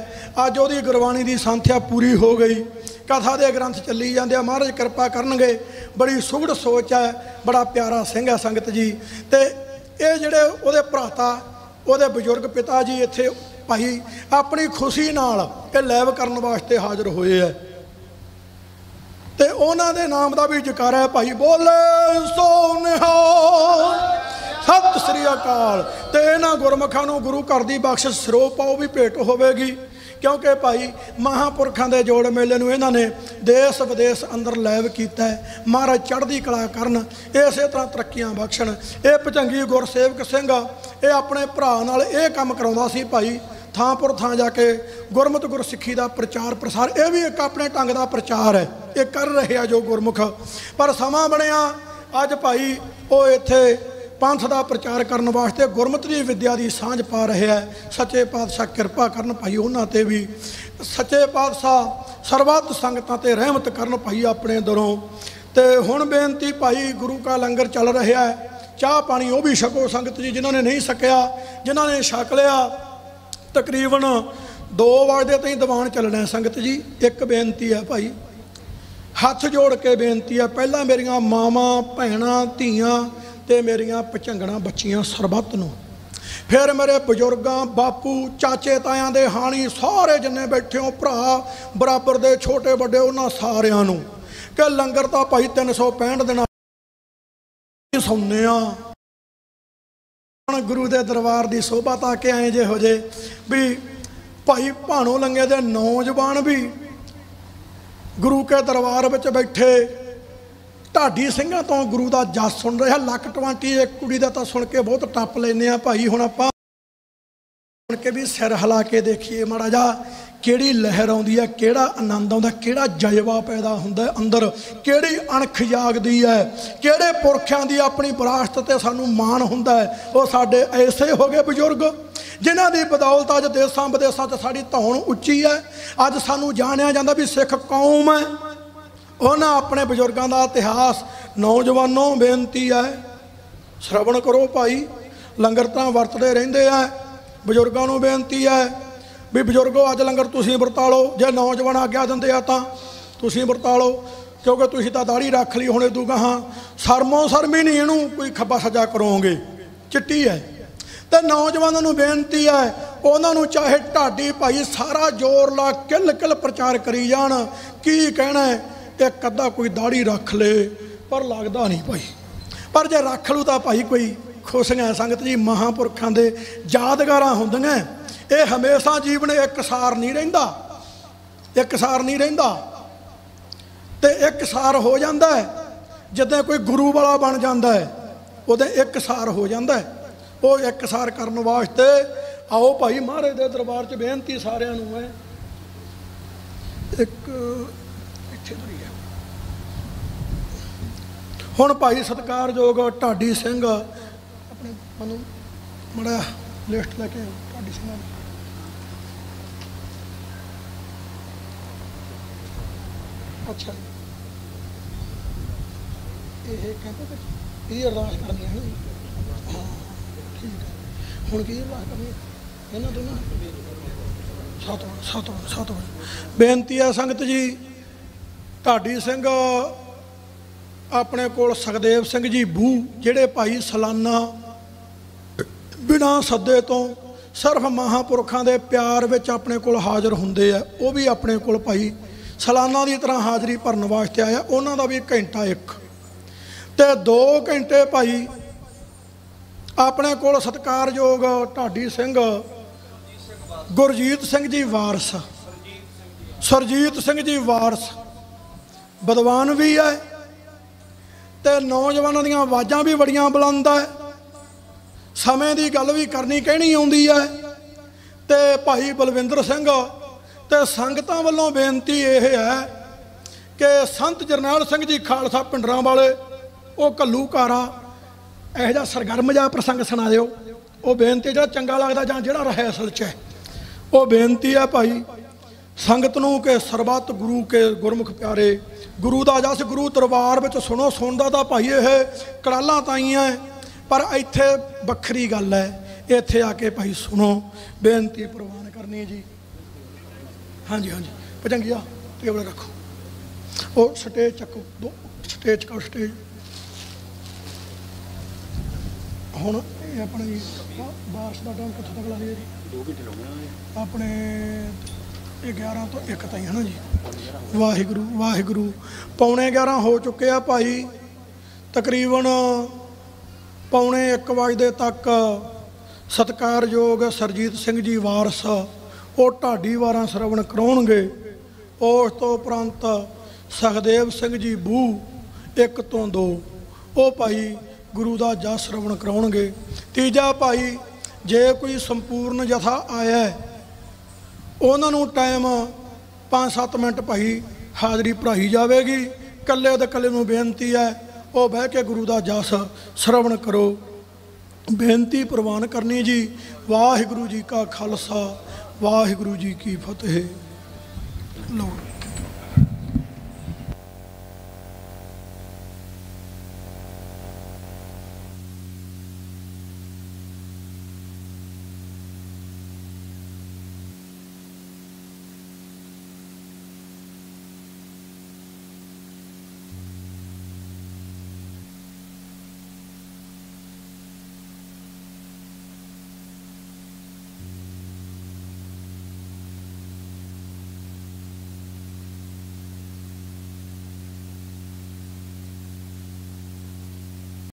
ਅੱਜ ਉਹਦੀ ਗੁਰਬਾਣੀ ਦੀ ਸੰਥਿਆ ਪੂਰੀ ਹੋ ਗਈ। ਕਥਾ ਦੇ ਗ੍ਰੰਥ ਚੱਲੀ ਜਾਂਦੇ ਆ। ਮਹਾਰਾਜ ਕਿਰਪਾ ਕਰਨਗੇ। ਬੜੀ ਸੁਗੜ ਸੋਚ ਹੈ। ਬੜਾ ਪਿਆਰਾ ਸਿੰਘ ਹੈ ਸੰਗਤ ਜੀ। ਤੇ ਇਹ ਜਿਹੜੇ ਉਹਦੇ ਭਰਾਤਾ, ਉਹਦੇ ਬਜ਼ੁਰਗ ਪਿਤਾ ਜੀ ਇੱਥੇ ਭਾਈ, ਆਪਣੀ ਖੁਸ਼ੀ ਨਾਲ ਇਹ ਲੈਵ ਕਰਨ ਵਾਸਤੇ ਹਾਜ਼ਰ ਹੋਏ ਹੈ। ਤੇ ਉਹਨਾਂ ਦੇ ਨਾਮ ਦਾ ਵੀ ਜਕਾਰਾ ਹੈ ਭਾਈ। ਬੋਲੇ ਸੋ ਨਿਹਾਲ ਸਤਿ ਸ੍ਰੀ ਅਕਾਲ। ਤੇ ਇਹਨਾਂ ਗੁਰਮਖਾਂ ਨੂੰ ਗੁਰੂ ਘਰ ਦੀ ਬਖਸ਼ਿਸ਼ ਸਰੋਪ ਪਾਓ ਵੀ ਭੇਟ ਹੋਵੇਗੀ। ਕਿਉਂਕਿ ਭਾਈ ਮਹਾਪੁਰਖਾਂ ਦੇ ਜੋੜ ਮੇਲੇ ਨੂੰ ਇਹਨਾਂ ਨੇ ਦੇਸ਼ ਵਿਦੇਸ਼ ਅੰਦਰ ਲੈਵ ਕੀਤਾ ਹੈ। ਮਹਾਰਾਜ ਚੜ੍ਹਦੀ ਕਲਾ ਕਰਨ, ਇਸੇ ਤਰ੍ਹਾਂ ਤਰੱਕੀਆਂ ਬਖਸ਼ਣ। ਇਹ ਭਜੰਗੀ ਗੁਰਸੇਵਕ ਸਿੰਘ ਇਹ ਆਪਣੇ ਭਰਾ ਨਾਲ ਇਹ ਕੰਮ ਕਰਾਉਂਦਾ ਸੀ ਭਾਈ। ਥਾਂਪੁਰ ਥਾਂ ਜਾ ਕੇ ਗੁਰਮਤਿ ਗੁਰਸਿੱਖੀ ਦਾ ਪ੍ਰਚਾਰ ਪ੍ਰਸਾਰ, ਇਹ ਵੀ ਇੱਕ ਆਪਣੇ ਢੰਗ ਦਾ ਪ੍ਰਚਾਰ ਹੈ। ਇਹ ਕਰ ਰਹੇ ਆ ਜੋ ਗੁਰਮੁਖ। ਪਰ ਸਮਾਂ ਬਣਿਆ, ਅੱਜ ਭਾਈ ਉਹ ਇੱਥੇ ਪੰਥ ਦਾ ਪ੍ਰਚਾਰ ਕਰਨ ਵਾਸਤੇ ਗੁਰਮਤਿ ਦੀ ਵਿੱਦਿਆ ਦੀ ਸਾਂਝ ਪਾ ਰਿਹਾ ਹੈ। ਸੱਚੇ ਪਾਤਸ਼ਾਹ ਕਿਰਪਾ ਕਰਨ ਭਾਈ ਉਹਨਾਂ ਤੇ ਵੀ। ਸੱਚੇ ਪਾਤਸ਼ਾਹ ਸਰਬੱਤ ਸੰਗਤਾਂ ਤੇ ਰਹਿਮਤ ਕਰਨ ਭਾਈ ਆਪਣੇ ਦਰੋਂ। ਤੇ ਹੁਣ ਬੇਨਤੀ ਭਾਈ ਗੁਰੂ ਕਾ ਲੰਗਰ ਚੱਲ ਰਿਹਾ ਹੈ। ਚਾਹ ਪਾਣੀ ਉਹ ਵੀ ਛਕੋ ਸੰਗਤ ਜੀ ਜਿਨ੍ਹਾਂ ਨੇ ਨਹੀਂ ਛਕਿਆ, ਜਿਨ੍ਹਾਂ ਨੇ ਛਕ ਲਿਆ। ਤਕਰੀਬਨ 2 ਵਜੇ ਤਾਈਂ ਦੀਵਾਨ ਚੱਲਣਾ ਸੰਗਤ ਜੀ। ਇੱਕ ਬੇਨਤੀ ਹੈ ਭਾਈ। ਹੱਥ ਜੋੜ ਕੇ ਬੇਨਤੀ ਹੈ। ਪਹਿਲਾਂ ਮੇਰੀਆਂ ਮਾਵਾਂ, ਭੈਣਾਂ, ਧੀਆਂ ਤੇ ਮੇਰੀਆਂ ਪਚੰਗਣਾ ਬੱਚੀਆਂ ਸਰਬੱਤ ਨੂੰ। ਫਿਰ ਮੇਰੇ ਬਜ਼ੁਰਗਾਂ, ਬਾਪੂ, ਚਾਚੇ, ਤਾਇਆਂ ਦੇ ਹਾਣੀ ਸਾਰੇ ਜਿੰਨੇ ਬੈਠੇ ਹੋ ਭਰਾ, ਬਰਾਬਰ ਦੇ ਛੋਟੇ, ਵੱਡੇ ਉਹਨਾਂ ਸਾਰਿਆਂ ਨੂੰ ਕਿ ਲੰਗਰ ਤਾਂ ਭਾਈ 365 ਦਿਨਾਂ ਸੌਂਨੇ ਆ ਗੁਰੂ ਦੇ ਦਰਬਾਰ ਦੀ ਸੋਭਾ ਤਾਂ ਕਿ ਆਏ ਜੇ ਹੋ ਜੇ ਵੀ ਭਾਈ ਭਾਣੋ ਲੰਗੇ ਦੇ ਨੌਜਵਾਨ ਵੀ ਗੁਰੂ ਕੇ ਦਰਬਾਰ ਵਿੱਚ ਬੈਠੇ ਢਾਡੀ ਸਿੰਘਾਂ ਤੋਂ ਗੁਰੂ ਦਾ ਜਸ ਸੁਣ ਰਿਹਾ ਲੱਕ 20 ਇੱਕ ਕੁੜੀ ਦਾ ਤਾਂ ਸੁਣ ਕੇ ਬਹੁਤ ਟੱਪ ਲੈਨੇ ਆ ਭਾਈ। ਹੁਣ ਆਪਾਂ ਸੁਣ ਕੇ ਵੀ ਸਿਰ ਹਿਲਾ ਕੇ ਦੇਖੀਏ ਮਾੜਾ ਜਾ ਕਿਹੜੀ ਲਹਿਰ ਆਉਂਦੀ ਹੈ, ਕਿਹੜਾ ਆਨੰਦ ਆਉਂਦਾ, ਕਿਹੜਾ ਜਜ਼ਬਾ ਪੈਦਾ ਹੁੰਦਾ ਅੰਦਰ, ਕਿਹੜੀ ਅਣਖ ਜਾਗਦੀ ਹੈ, ਕਿਹੜੇ ਪੁਰਖਿਆਂ ਦੀ ਆਪਣੀ ਵਿਰਾਸਤ ਤੇ ਸਾਨੂੰ ਮਾਣ ਹੁੰਦਾ ਹੈ। ਉਹ ਸਾਡੇ ਐਸੇ ਹੋ ਗਏ ਬਜ਼ੁਰਗ, ਜਿਨ੍ਹਾਂ ਦੀ ਬਦੌਲਤ ਅੱਜ ਦੇਸਾਂ ਵਿਦੇਸਾਂ 'ਚ ਸਾਡੀ ਧੌਣ ਉੱਚੀ ਹੈ। ਅੱਜ ਸਾਨੂੰ ਜਾਣਿਆ ਜਾਂਦਾ ਵੀ ਸਿੱਖ ਕੌਮ ਹੈ। ਉਹਨਾਂ ਆਪਣੇ ਬਜ਼ੁਰਗਾਂ ਦਾ ਇਤਿਹਾਸ ਨੌਜਵਾਨੋਂ ਬੇਨਤੀ ਹੈ, ਸ਼ਰਵਣ ਕਰੋ ਭਾਈ, ਲੰਗਰ ਤਾਂ ਵਰਤਦੇ ਰਹਿੰਦੇ ਆ, ਬਜ਼ੁਰਗਾਂ ਨੂੰ ਬੇਨਤੀ ਹੈ ਵੀ ਬਜ਼ੁਰਗੋ, ਅੱਜ ਲੰਗਰ ਤੁਸੀਂ ਵਰਤਾ ਲਓ ਜੇ ਨੌਜਵਾਨ ਆਗਿਆ ਦਿੰਦੇ ਆ ਤਾਂ ਤੁਸੀਂ ਵਰਤਾ ਲਓ ਕਿਉਂਕਿ ਤੁਸੀਂ ਤਾਂ ਦਾੜੀ ਰੱਖ ਲਈ ਹੁਣੇ ਇਦੂ ਗਾਹਾਂ, ਸਰਮੋ ਸਰਮੀ ਨਹੀਂ ਇਹਨੂੰ ਕੋਈ ਖੱਬਾ ਸਜਾ ਕਰੋਗੇ, ਚਿੱਟੀ ਹੈ ਤੇ ਨੌਜਵਾਨਾਂ ਨੂੰ ਬੇਨਤੀ ਹੈ, ਉਹਨਾਂ ਨੂੰ ਚਾਹੇ ਢਾਡੀ ਭਾਈ ਸਾਰਾ ਜ਼ੋਰ ਲਾ ਕਿਲ ਕਿਲ ਪ੍ਰਚਾਰ ਕਰੀ ਜਾਣ, ਕੀ ਕਹਿਣਾ ਹੈ? ਇੱਕ ਅੱਧਾ ਕੋਈ ਦਾੜੀ ਰੱਖ ਲੇ, ਪਰ ਲੱਗਦਾ ਨਹੀਂ ਭਾਈ। ਪਰ ਜੇ ਰੱਖ ਲੂ ਤਾਂ ਭਾਈ ਕੋਈ ਖੁਸ਼ੀਆਂ ਸੰਗਤ ਜੀ, ਮਹਾਪੁਰਖਾਂ ਦੇ ਯਾਦਗਾਰਾਂ ਹੁੰਦੀਆਂ ਇਹ ਹਮੇਸ਼ਾ ਜੀਵਨ ਇੱਕਸਾਰ ਨਹੀਂ ਰਹਿੰਦਾ। ਇੱਕਸਾਰ ਨਹੀਂ ਰਹਿੰਦਾ। ਤੇ ਇੱਕਸਾਰ ਹੋ ਜਾਂਦਾ ਹੈ। ਜਦੋਂ ਕੋਈ ਗੁਰੂ ਵਾਲਾ ਬਣ ਜਾਂਦਾ ਹੈ, ਉਹਦੇ ਇੱਕਸਾਰ ਹੋ ਜਾਂਦਾ ਹੈ। ਉਹ ਇੱਕਸਾਰ ਕਰਨ ਵਾਸਤੇ ਆਓ ਭਾਈ ਮਹਾਰਾਜ ਦੇ ਦਰਬਾਰ 'ਚ ਬੇਨਤੀ ਸਾਰਿਆਂ ਨੂੰ ਹੈ। ਇੱਕ ਇੱਥੇ ਧਰੀ ਹੈ ਹੁਣ ਭਾਈ ਸਤਿਕਾਰਯੋਗ ਢਾਡੀ ਸਿੰਘ ਆਪਣੇ ਮਨੂੰ ਮੜਾ ਲਿਸਟ ਲੈ ਕੇ ਆਓ, ਢਾਡੀ ਸਿੰਘਾਂ ਦੀ। ਅੱਛਾ ਇਹ ਕਹਿੰਦੇ ਕਿ ਇਹ ਅਰਦਾਸ ਕਰਨੀ ਹੈ ਹਾਂ ਠੀਕ ਹੈ। ਹੁਣ ਕੀ ਅਰਦਾਸ ਕਰਨੀ ਇਹਨਾਂ ਦੋਨਾਂ ਦੀ? ਸੱਤ ਸੱਤ ਬੇਨਤੀ ਆ ਸੰਗਤ ਜੀ ਢਾਡੀ ਸਿੰਘ ਆਪਣੇ ਕੋਲ ਸੁਖਦੇਵ ਸਿੰਘ ਜੀ ਬੂ, ਜਿਹੜੇ ਭਾਈ ਸਲਾਨਾ ਬਿਨਾਂ ਸੱਦੇ ਤੋਂ ਸਿਰਫ ਮਹਾਪੁਰਖਾਂ ਦੇ ਪਿਆਰ ਵਿੱਚ ਆਪਣੇ ਕੋਲ ਹਾਜ਼ਰ ਹੁੰਦੇ ਆ, ਉਹ ਵੀ ਆਪਣੇ ਕੋਲ ਭਾਈ ਸਲਾਨਾ ਦੀ ਤਰ੍ਹਾਂ ਹਾਜ਼ਰੀ ਭਰਨ ਵਾਸਤੇ ਆਇਆ ਉਹਨਾਂ ਦਾ ਵੀ ਘੰਟਾ ਇੱਕ। ਤੇ 2 ਘੰਟੇ ਭਾਈ ਆਪਣੇ ਕੋਲ ਸਤਿਕਾਰਯੋਗ ਢਾਡੀ ਸਿੰਘ, ਗੁਰਜੀਤ ਸਿੰਘ ਜੀ ਵਾਰਸ। ਸਰਜੀਤ ਸਿੰਘ ਜੀ ਵਾਰਸ। ਵਿਦਵਾਨ ਵੀ ਹੈ ਤੇ ਨੌਜਵਾਨਾਂ ਦੀਆਂ ਆਵਾਜ਼ਾਂ ਵੀ ਬੜੀਆਂ ਬੁਲੰਦ ਹੈ ਸਮੇਂ ਦੀ ਗੱਲ ਵੀ ਕਰਨੀ ਕਹਿਣੀ ਆਉਂਦੀ ਹੈ ਤੇ ਭਾਈ ਬਲਵਿੰਦਰ ਸਿੰਘ, ਤੇ ਸੰਗਤਾਂ ਵੱਲੋਂ ਬੇਨਤੀ ਇਹ ਹੈ ਕਿ ਸੰਤ ਜਰਨੈਲ ਸਿੰਘ ਜੀ ਖਾਲਸਾ ਪਿੰਡਰਾਂ ਵਾਲੇ, ਉਹ ਘੱਲੂਕਾਰਾ ਇਹੋ ਜਿਹਾ ਸਰਗਰਮ ਜਿਹਾ ਪ੍ਰਸੰਗ ਸੁਣਾ ਦਿਓ। ਉਹ ਬੇਨਤੀ ਜਿਹੜਾ ਚੰਗਾ ਲੱਗਦਾ ਜਾਂ ਜਿਹੜਾ ਰਹੇ 'ਚ ਹੈ, ਉਹ ਬੇਨਤੀ ਹੈ ਭਾਈ। ਸੰਗਤ ਨੂੰ ਕਿ ਸਰਬੱਤ ਗੁਰੂ ਕੇ ਗੁਰਮੁਖ ਪਿਆਰੇ ਗੁਰੂ ਦਾ ਜਸ ਗੁਰੂ ਦਰਬਾਰ ਵਿੱਚ ਸੁਣੋ ਸੁਣਦਾ ਤਾਂ ਭਾਈ ਇਹ ਕੜਾਲਾਂ ਤਾਈਆਂ ਪਰ ਇੱਥੇ ਵੱਖਰੀ ਗੱਲ ਹੈ ਇੱਥੇ ਆ ਕੇ ਭਾਈ ਸੁਣੋ ਬੇਨਤੀ ਪ੍ਰਵਾਨ ਕਰਨੀ ਜੀ। ਹਾਂਜੀ ਹਾਂਜੀ ਭਜੰਗੀਆ ਟੇਬਲ ਰੱਖੋ। ਉਹ ਸਟੇਜ ਚੱਕੋ ਦੋ ਸਟੇਜ ਕੋ ਸਟੇਜ। ਹੁਣ ਇਹ ਆਪਣੇ ਬਾਰਿਸ਼ ਦਾ ਟਾਈਮ ਕਿੱਥੋਂ ਤੱਕ ਲਾ ਲਈਏ ਜੀ? 2 ਘੰਟੇ ਲਾਉਣੇ ਆਪਣੇ ਇਹ 11 ਤੋਂ 1 ਤਾਈਂ ਹੈ ਨਾ ਜੀ? ਵਾਹਿਗੁਰੂ ਵਾਹਿਗੁਰੂ। ਪੌਣੇ 11 ਹੋ ਚੁੱਕੇ ਆ ਭਾਈ। ਤਕਰੀਬਨ ਪੌਣੇ 1 ਵਜੇ ਤੱਕ ਸਤਿਕਾਰਯੋਗ ਸਰਜੀਤ ਸਿੰਘ ਜੀ ਵਾਰਸ, ਉਹ ਢਾਡੀ ਵਾਰਾਂ ਸਰਵਣ ਕਰਾਉਣਗੇ। ਉਸ ਤੋਂ ਉਪਰੰਤ ਸਖਦੇਵ ਸਿੰਘ ਜੀ ਬੂ ਇੱਕ ਤੋਂ ਦੋ। ਉਹ ਭਾਈ ਗੁਰੂ ਦਾ ਜਸ ਸਰਵਣ ਕਰਾਉਣਗੇ। ਤੀਜਾ ਭਾਈ, ਜੇ ਕੋਈ ਸੰਪੂਰਨ ਜਥਾ ਆਇਆ ਉਹਨਾਂ ਨੂੰ ਟਾਈਮ 5-7 ਮਿੰਟ ਭਾਈ ਹਾਜ਼ਰੀ ਭਰਾਈ ਜਾਵੇਗੀ। ਕੱਲੇ ਦੇ ਕੱਲੇ ਨੂੰ ਬੇਨਤੀ ਹੈ, ਉਹ ਬਹਿ ਕੇ ਗੁਰੂ ਦਾ ਜਸ ਸਰਵਣ ਕਰੋ। ਬੇਨਤੀ ਪ੍ਰਵਾਨ ਕਰਨੀ ਜੀ, ਵਾਹਿਗੁਰੂ ਜੀ ਕਾ ਖਾਲਸਾ, ਵਾਹਿਗੁਰੂ ਜੀ ਕੀ ਫਤਿਹ। ਲਓ।